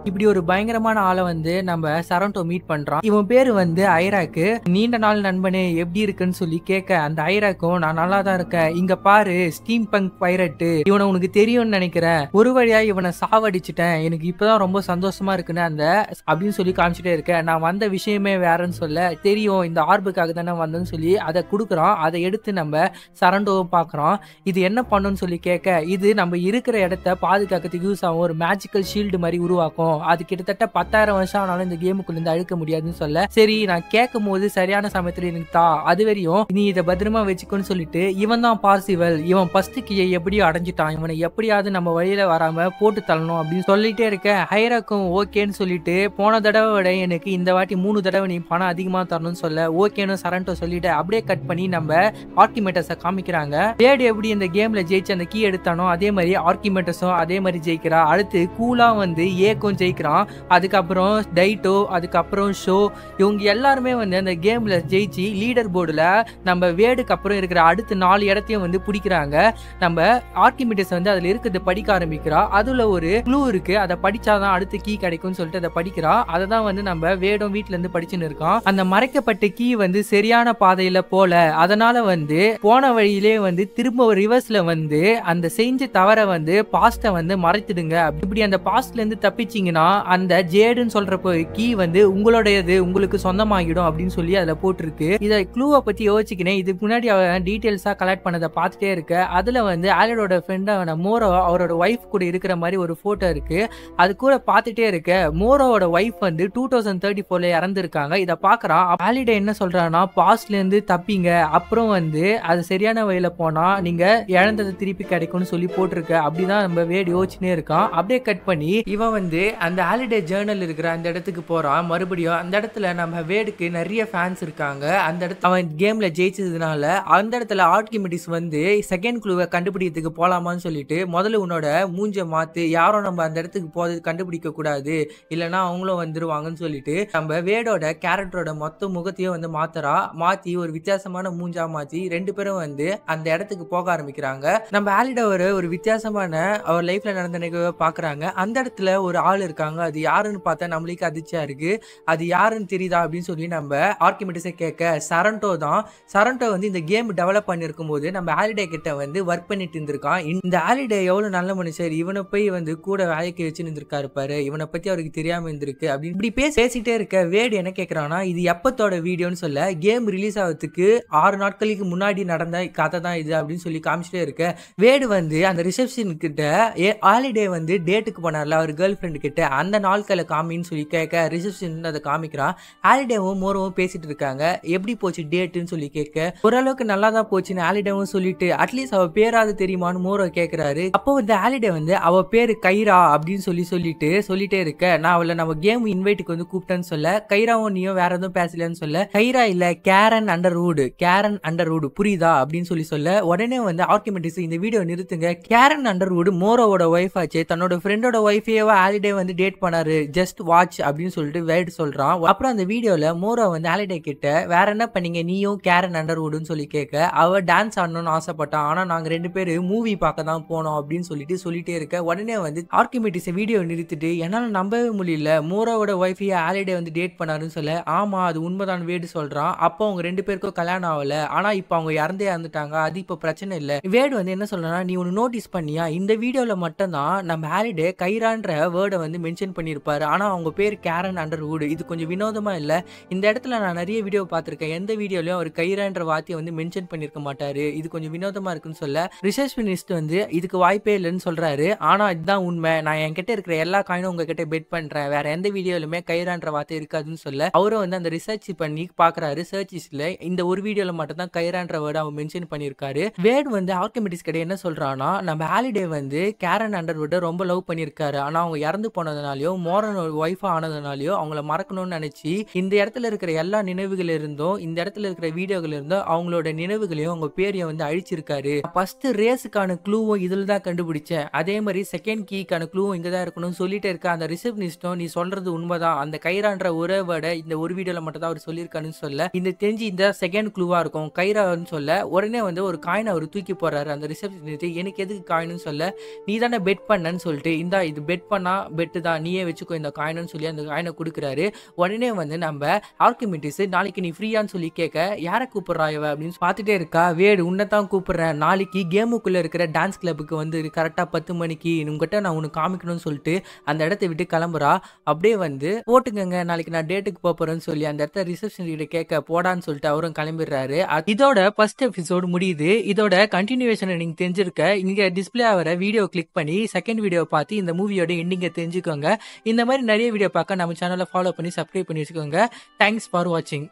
இப்படி ஒரு பயங்கரமான ஆளை வந்து நம்ம சரண்டோ மீட் பண்றான். இவன் பேரு வந்து ஐராக்கு. நீண்ட நாள் நண்பனே எப்படி இருக்குன்னு சொல்லி கேட்க அந்த ஐராக்கும் நான் நல்லா தான் இருக்கேன். இங்க பாரு ஸ்டீம் பங்க் பைரட்டு இவனை உனக்கு தெரியும்னு நினைக்கிறேன். ஒரு வழியா இவனை சாவடிச்சிட்டேன். எனக்கு இப்பதான் ரொம்ப சந்தோஷமா இருக்குன்னு அந்த அப்படின்னு சொல்லி காமிச்சிட்டே இருக்கேன் நான் வந்த விஷயமே வேறன்னு சொல்ல தெரியும் இந்த ஆர்புக்காக தானே வந்தேன்னு சொல்லி அதை கொடுக்குறான். அதை எடுத்து நம்ம சரண்டோவும் பார்க்குறோம் இது என்ன பண்ணுன்னு சொல்லி கேட்க இது நம்ம இருக்கிற இடத்த பாதுகாக்கிறதுக்கு யூஸ் ஆகும். ஒரு மேஜிக்கல் ஷீல்டு மாதிரி உருவாக்கும். அது கிட்டத்தட்ட பத்தாயிரம் வருஷம் ஆனாலும் இந்த கேமுக்குள்ள இருந்து அழுக்க முடியாதுன்னு சொல்ல. சரி நான் கேட்கும் போது சரியான சமயத்துல எனக்கு தா அது வரையும் நீ இதை பத்திரமா வச்சுக்கோன்னு சொல்லிட்டு இவன் தான் பார்சிவல் இவன் பஸ்ட் கீயை எப்படியோ அடைஞ்சிட்டான். இவனை எப்படியாவது நம்ம வழியில வராம போட்டு தள்ளணும் அப்படின்னு சொல்லிட்டே இருக்க ஹைராக்கும் ஓகேன்னு சொல்லிட்டு போன தடவை விட எனக்கு இந்த வாட்டி மூணு தடவை நீ பணம் அதிகமா தரணும்னு சொல்ல ஓகேன்னு சரண்டோ சொல்லிட்டு அப்படியே கட் பண்ணி நம்ம ஆர்கிமேட்டஸை காமிக்கிறாங்க. பேடு எப்படி இந்த கேம்ல ஜெயிச்சு அந்த கீ எடுத்தானோ அதே மாதிரி ஆர்கிமேட்டஸும் அதே மாதிரி ஜெயிக்கிறா. அடுத்து கூலா வந்து ஏக்கும் ஜெயிக்கிறான். அதுக்கப்புறம் டைட்டோ அதுக்கப்புறம் ஷோ இவங்க எல்லாருமே வந்து அந்த கேமில் ஜெயிச்சு லீடர் போர்டுல நம்ம வேடுக்கு அப்புறம் இருக்கிற அடுத்த நாலு இடத்தையும் வந்து பிடிக்கிறாங்க. நம்ம ஆர்கிமிட்டிஸ் வந்து அதில் இருக்கிறது படிக்க ஆரம்பிக்கிறா. அதில் ஒரு க்ளூ இருக்கு. அதை படிச்சாதான் அடுத்து கீ கிடைக்கும்னு சொல்லிட்டு அதை படிக்கிறா. அதை தான் வந்து நம்ம வேடும் வீட்டிலேருந்து படிச்சுன்னு இருக்கோம் அந்த மறைக்கப்பட்ட கீ வந்து சரியான பாதையில் போல. அதனால வந்து போன வழியிலே வந்து திரும்ப ரிவர்ஸில் வந்து அந்த செஞ்ச தவற வந்து பாஸ்ட்டை வந்து மறைத்துடுங்க. இப்படி அந்த பாஸ்ட்லேருந்து தப்பிச்சிங்கன்னா பார்த்தீங்கன்னா அந்த ஜேடுன்னு சொல்றப்போ கீ வந்து உங்களுடையது உங்களுக்கு சொந்தமாகிடும் அப்படின்னு சொல்லி அதுல போட்டிருக்கு. இதை க்ளூவை பத்தி யோசிச்சுக்கினேன் இதுக்கு முன்னாடி அவன் டீட்டெயில்ஸா கலெக்ட் பண்ணதை பார்த்துட்டே இருக்க. அதுல வந்து ஆலோட ஃப்ரெண்டான மோரோ அவரோட ஒய்ஃப் கூட இருக்கிற மாதிரி ஒரு போட்டோ இருக்கு. அது கூட பார்த்துட்டே இருக்க. மோரோவோட ஒய்ஃப் வந்து டூ தௌசண்ட் தேர்ட்டி ஃபோர்ல இறந்துருக்காங்க. இதை பார்க்குறான் ஆலிடே என்ன சொல்றான்னா பாஸ்ட்ல இருந்து தப்பிங்க. அப்புறம் வந்து அது சரியான வழியில போனா நீங்க இழந்தது திருப்பி கிடைக்கும்னு சொல்லி போட்டிருக்க. அப்படிதான் நம்ம வேடி யோசிச்சுனே இருக்கான். அப்படியே கட் பண்ணி இவன் வந்து அந்த ஹாலிடே ஜேர்னல் இருக்கிற அந்த இடத்துக்கு போகிறான் மறுபடியும் அந்த இடத்துல நம்ம வேடுக்கு நிறைய ஃபேன்ஸ் இருக்காங்க. அந்த இடத்துல அவன் கேமில் ஜெயிச்சதுனால அந்த இடத்துல ஆர்கிமிடிஸ் வந்து செகண்ட் குழுவை கண்டுபிடிக்கிறதுக்கு போகலாமான்னு சொல்லிட்டு முதல்ல உன்னோட மூஞ்சை மாற்று யாரும் நம்ம அந்த இடத்துக்கு போகிறது கண்டுபிடிக்க கூடாது இல்லைன்னா அவங்களும் வந்துருவாங்கன்னு சொல்லிட்டு நம்ம வேடோட கேரக்டரோட மொத்த முகத்தையும் வந்து மாத்துறா. மாற்றி ஒரு வித்தியாசமான மூஞ்சா மாற்றி ரெண்டு பேரும் வந்து அந்த இடத்துக்கு போக ஆரம்பிக்கிறாங்க. நம்ம ஆலிடவர் ஒரு வித்தியாசமான அவர் லைஃப்ல நடந்த நிகழ்வை பார்க்குறாங்க. அந்த இடத்துல ஒரு ஆள் இருக்காங்க. அது யாருன்னு பார்த்தா நம்மளுக்கு அதிர்ச்சியா இருக்கு. அது யாருன்னு தெரியுதா அப்படின்னு சொல்லி நம்ம ஆர்கிமெட்டிஸை கேட்க சரண்டோ தான். சரண்டோ வந்து இந்த கேம் டெவலப் பண்ணிருக்கும் போது நம்ம ஆலிடே கிட்ட வந்து ஒர்க் பண்ணிட்டு இருந்திருக்கான். இந்த ஆலிடே எவ்வளவு நல்ல மனுஷர். இவனை போய் வந்து கூட வேலைக்கு வச்சு இருந்திருக்காரு பாரு. இவனை பத்தி அவருக்கு தெரியாம இருந்திருக்கு அப்படின்னு இப்படி பேசி பேசிட்டே இருக்க வேடு என்ன கேட்கறான்னா இது எப்பத்தோட வீடியோன்னு சொல்ல கேம் ரிலீஸ் ஆகிறதுக்கு ஆறு நாட்களுக்கு முன்னாடி நடந்த கதை தான் இது அப்படின்னு சொல்லி காமிச்சிட்டே இருக்க. வேடு வந்து அந்த ரிசப்ஷன் கிட்ட ஏ ஹாலிடே வந்து டேட்டுக்கு போனார்ல அவர் கேர்ள் ஃப்ரெண்டு கிட்ட. அந்த நாட்களை காமின்னு சொல்லி கேட்க ரிசப்ஷன் அதை காமிக்கிறான் ஹாலிடேவும் மோரவும் பேசிட்டு இருக்காங்க. எப்படி போச்சு டேட்டுன்னு சொல்லி கேட்க ஓரளவுக்கு நல்லா தான் போச்சுன்னு ஹாலிடேவும் சொல்லிட்டு அட்லீஸ்ட் அவ பேராது தெரியுமான்னு மோரோ கேட்கிறாரு அப்போ வந்து ஹாலிடே வந்து அவ பேரு கைரா அப்படின்னு சொல்லி சொல்லிட்டு சொல்லிட்டே இருக்க நான் அவளை நம்ம கேம் இன்வைட்டுக்கு வந்து கூப்பிட்டேன்னு சொல்ல கைராவும் நீயும் வேற எதுவும் பேசலன்னு சொல்ல கைரா இல்ல கேரன் அண்டர் ரூடு கேரன் அண்டர் ரூடு புரியுதா? அப்படின்னு சொல்லி சொல்ல உடனே வந்து ஆர்குமெண்டிஸ் இந்த வீடியோ நிறுத்துங்க. கேரன் அண்டர் ரூடு மோரோவோட ஒய்ஃப் ஆச்சு தன்னோட ஃப்ரெண்டோட ஒய்ஃபையவா ஹாலிடே வந்து வந்து டேட் பண்ணாரு ஜஸ்ட் வாட்ச் அப்படின்னு சொல்லிட்டு வேர்டு சொல்றான். அப்புறம் அந்த வீடியோல மோரோ வந்து ஹாலிடே கிட்ட வேற என்ன பண்ணீங்க? நீயும் கேரன் அண்டர்வுட்னு சொல்லி கேட்க அவ டான்ஸ் ஆடணும்னு ஆசைப்பட்டான் ஆனா நாங்க ரெண்டு பேரும் மூவி பார்க்க தான் போனோம் அப்படின்னு சொல்லிட்டு சொல்லிட்டே இருக்க. உடனே வந்து ஆர்கிமெட்டிஸ் வீடியோ நிறுத்திட்டு என்னால நம்பவே முடியல. மோரோவோட ஒய்ஃபைய ஹாலிடே வந்து டேட் பண்ணாருன்னு சொல்ல. ஆமா அது உண்மைதான் வேடு சொல்றான். அப்போ அவங்க ரெண்டு பேருக்கும் கல்யாணம் ஆகல. ஆனா இப்போ அவங்க இறந்தே இறந்துட்டாங்க. அது இப்போ பிரச்சனை இல்ல. வேடு வந்து என்ன சொல்றா நீ ஒன்னு நோட்டீஸ் பண்ணியா? இந்த வீடியோல மட்டும் தான் நம்ம ஹாலிடே கைரான்ற வேர்டை வந்து மென்ஷன் பண்ணியிருப்பாரு. ஆனா அவங்க பேர் கேரன் அண்டர்வுட் இது கொஞ்சம் வினோதமா இல்லை. இந்த இடத்துல நான் நிறைய வீடியோ பார்த்துருக்கேன். எந்த வீடியோலையும் அவர் கைரான்ற வார்த்தையை வந்து மென்ஷன் பண்ணியிருக்க மாட்டார். இது கொஞ்சம் வினோதமாக இருக்குன்னு சொல்ல. ரிசர்ச்மினிஸ்ட் வந்து இதுக்கு வாய்ப்பே இல்லைன்னு சொல்றாரு. ஆனால் இதுதான் உண்மை. நான் என்கிட்ட இருக்கிற எல்லா காயினும் உங்ககிட்ட பெட் பண்ணுறேன் வேற எந்த வீடியோலுமே கைரான்ற வார்த்தை இருக்காதுன்னு சொல்ல. அவரும் வந்து அந்த ரிசர்ச் பண்ணி பார்க்குறாரு. சர்ச்சிஸில் இந்த ஒரு வீடியோவில் மட்டும் தான் கைரான்ற வேர்டு அவர் மென்ஷன் பண்ணியிருக்காரு. வேர்டு வந்து ஆர்கமெட்டிஸ் கிட்ட என்ன சொல்கிறான்னா நம்ம ஹாலிடே வந்து கேரன் அண்டர்வுட்டை ரொம்ப லவ் பண்ணியிருக்காரு. ஆனால் அவங்க இறந்து போன போனதுனாலயோ மோரன் ஒய்ஃப் ஆனதுனாலயோ அவங்கள மறக்கணும்னு நினைச்சு இந்த இடத்துல இருக்கிற எல்லா நினைவுகள் இருந்தும் இந்த இடத்துல இருக்கிற வீடியோகள் இருந்தும் அவங்களோட நினைவுகளையும் அவங்க பேரையும் வந்து அழிச்சிருக்காரு. ஃபர்ஸ்ட் ரேஸுக்கான க்ளூவும் இதில் தான் கண்டுபிடிச்சேன். அதே மாதிரி செகண்ட் கீக்கான க்ளூவும் இங்கே தான் இருக்கணும்னு சொல்லிட்டு இருக்க. அந்த ரிசப்னிஸ்டும் நீ சொல்றது உண்மைதான். அந்த கைரான்ற ஒரே வேர்டை இந்த ஒரு வீடியோல மட்டும் தான் அவர் சொல்லியிருக்காருன்னு சொல்ல இந்த தெரிஞ்சு இந்த செகண்ட் க்ளூவா இருக்கும். கைரான்னு சொல்ல உடனே வந்து ஒரு காயின் அவர் தூக்கி போறாரு அந்த ரிசப்ஷனிஸ்ட் எனக்கு எதுக்கு காயின்னு சொல்ல? நீ தானே பெட் பண்ணன்னு சொல்லிட்டு இந்தா இது பெட் பண்ணா தான் நீயே வச்சுக்கோ இந்த காயின்னு சொல்லி அந்த காயினை கொடுக்குறாரு. உடனே வந்து நம்ம ஆர்கிமிட்டிஸ் நாளைக்கு நீ ஃப்ரீயான்னு சொல்லி கேட்க யாரை கூப்பிட்றா இவ? அப்படின்னு பார்த்துட்டே இருக்கா. வேடு உன்னை தான் கூப்பிட்றேன். நாளைக்கு கேமுக்குள்ளே இருக்கிற டான்ஸ் கிளப்புக்கு வந்து கரெக்டாக பத்து மணிக்கு உங்ககிட்ட நான் உனக்கு காமிக்கணும்னு சொல்லிட்டு அந்த இடத்த விட்டு கிளம்புறா. அப்படியே வந்து போட்டுக்கங்க நாளைக்கு நான் டேட்டுக்கு போகிறேன்னு சொல்லி அந்த இடத்த ரிசப்ஷன் கிட்ட கேட்க போடான்னு சொல்லிட்டு அவரும் கிளம்பிடுறாரு. இதோட ஃபர்ஸ்ட் எபிசோடு முடியுது. இதோட கண்டினியூவேஷனை நீங்கள் தெரிஞ்சிருக்க. இங்கே டிஸ்பிளே ஆகிற வீடியோ கிளிக் பண்ணி செகண்ட் வீடியோ பார்த்து இந்த மூவியோட எண்டிங்கை வச்சுக்கோங்க. இந்த மாதிரி நிறைய வீடியோ பார்க்க நம்ம சேனலை ஃபாலோ பண்ணி சப்ஸ்கிரைப் பண்ணி வச்சுக்கோங்க. தேங்க்ஸ் ஃபார் வாட்சிங்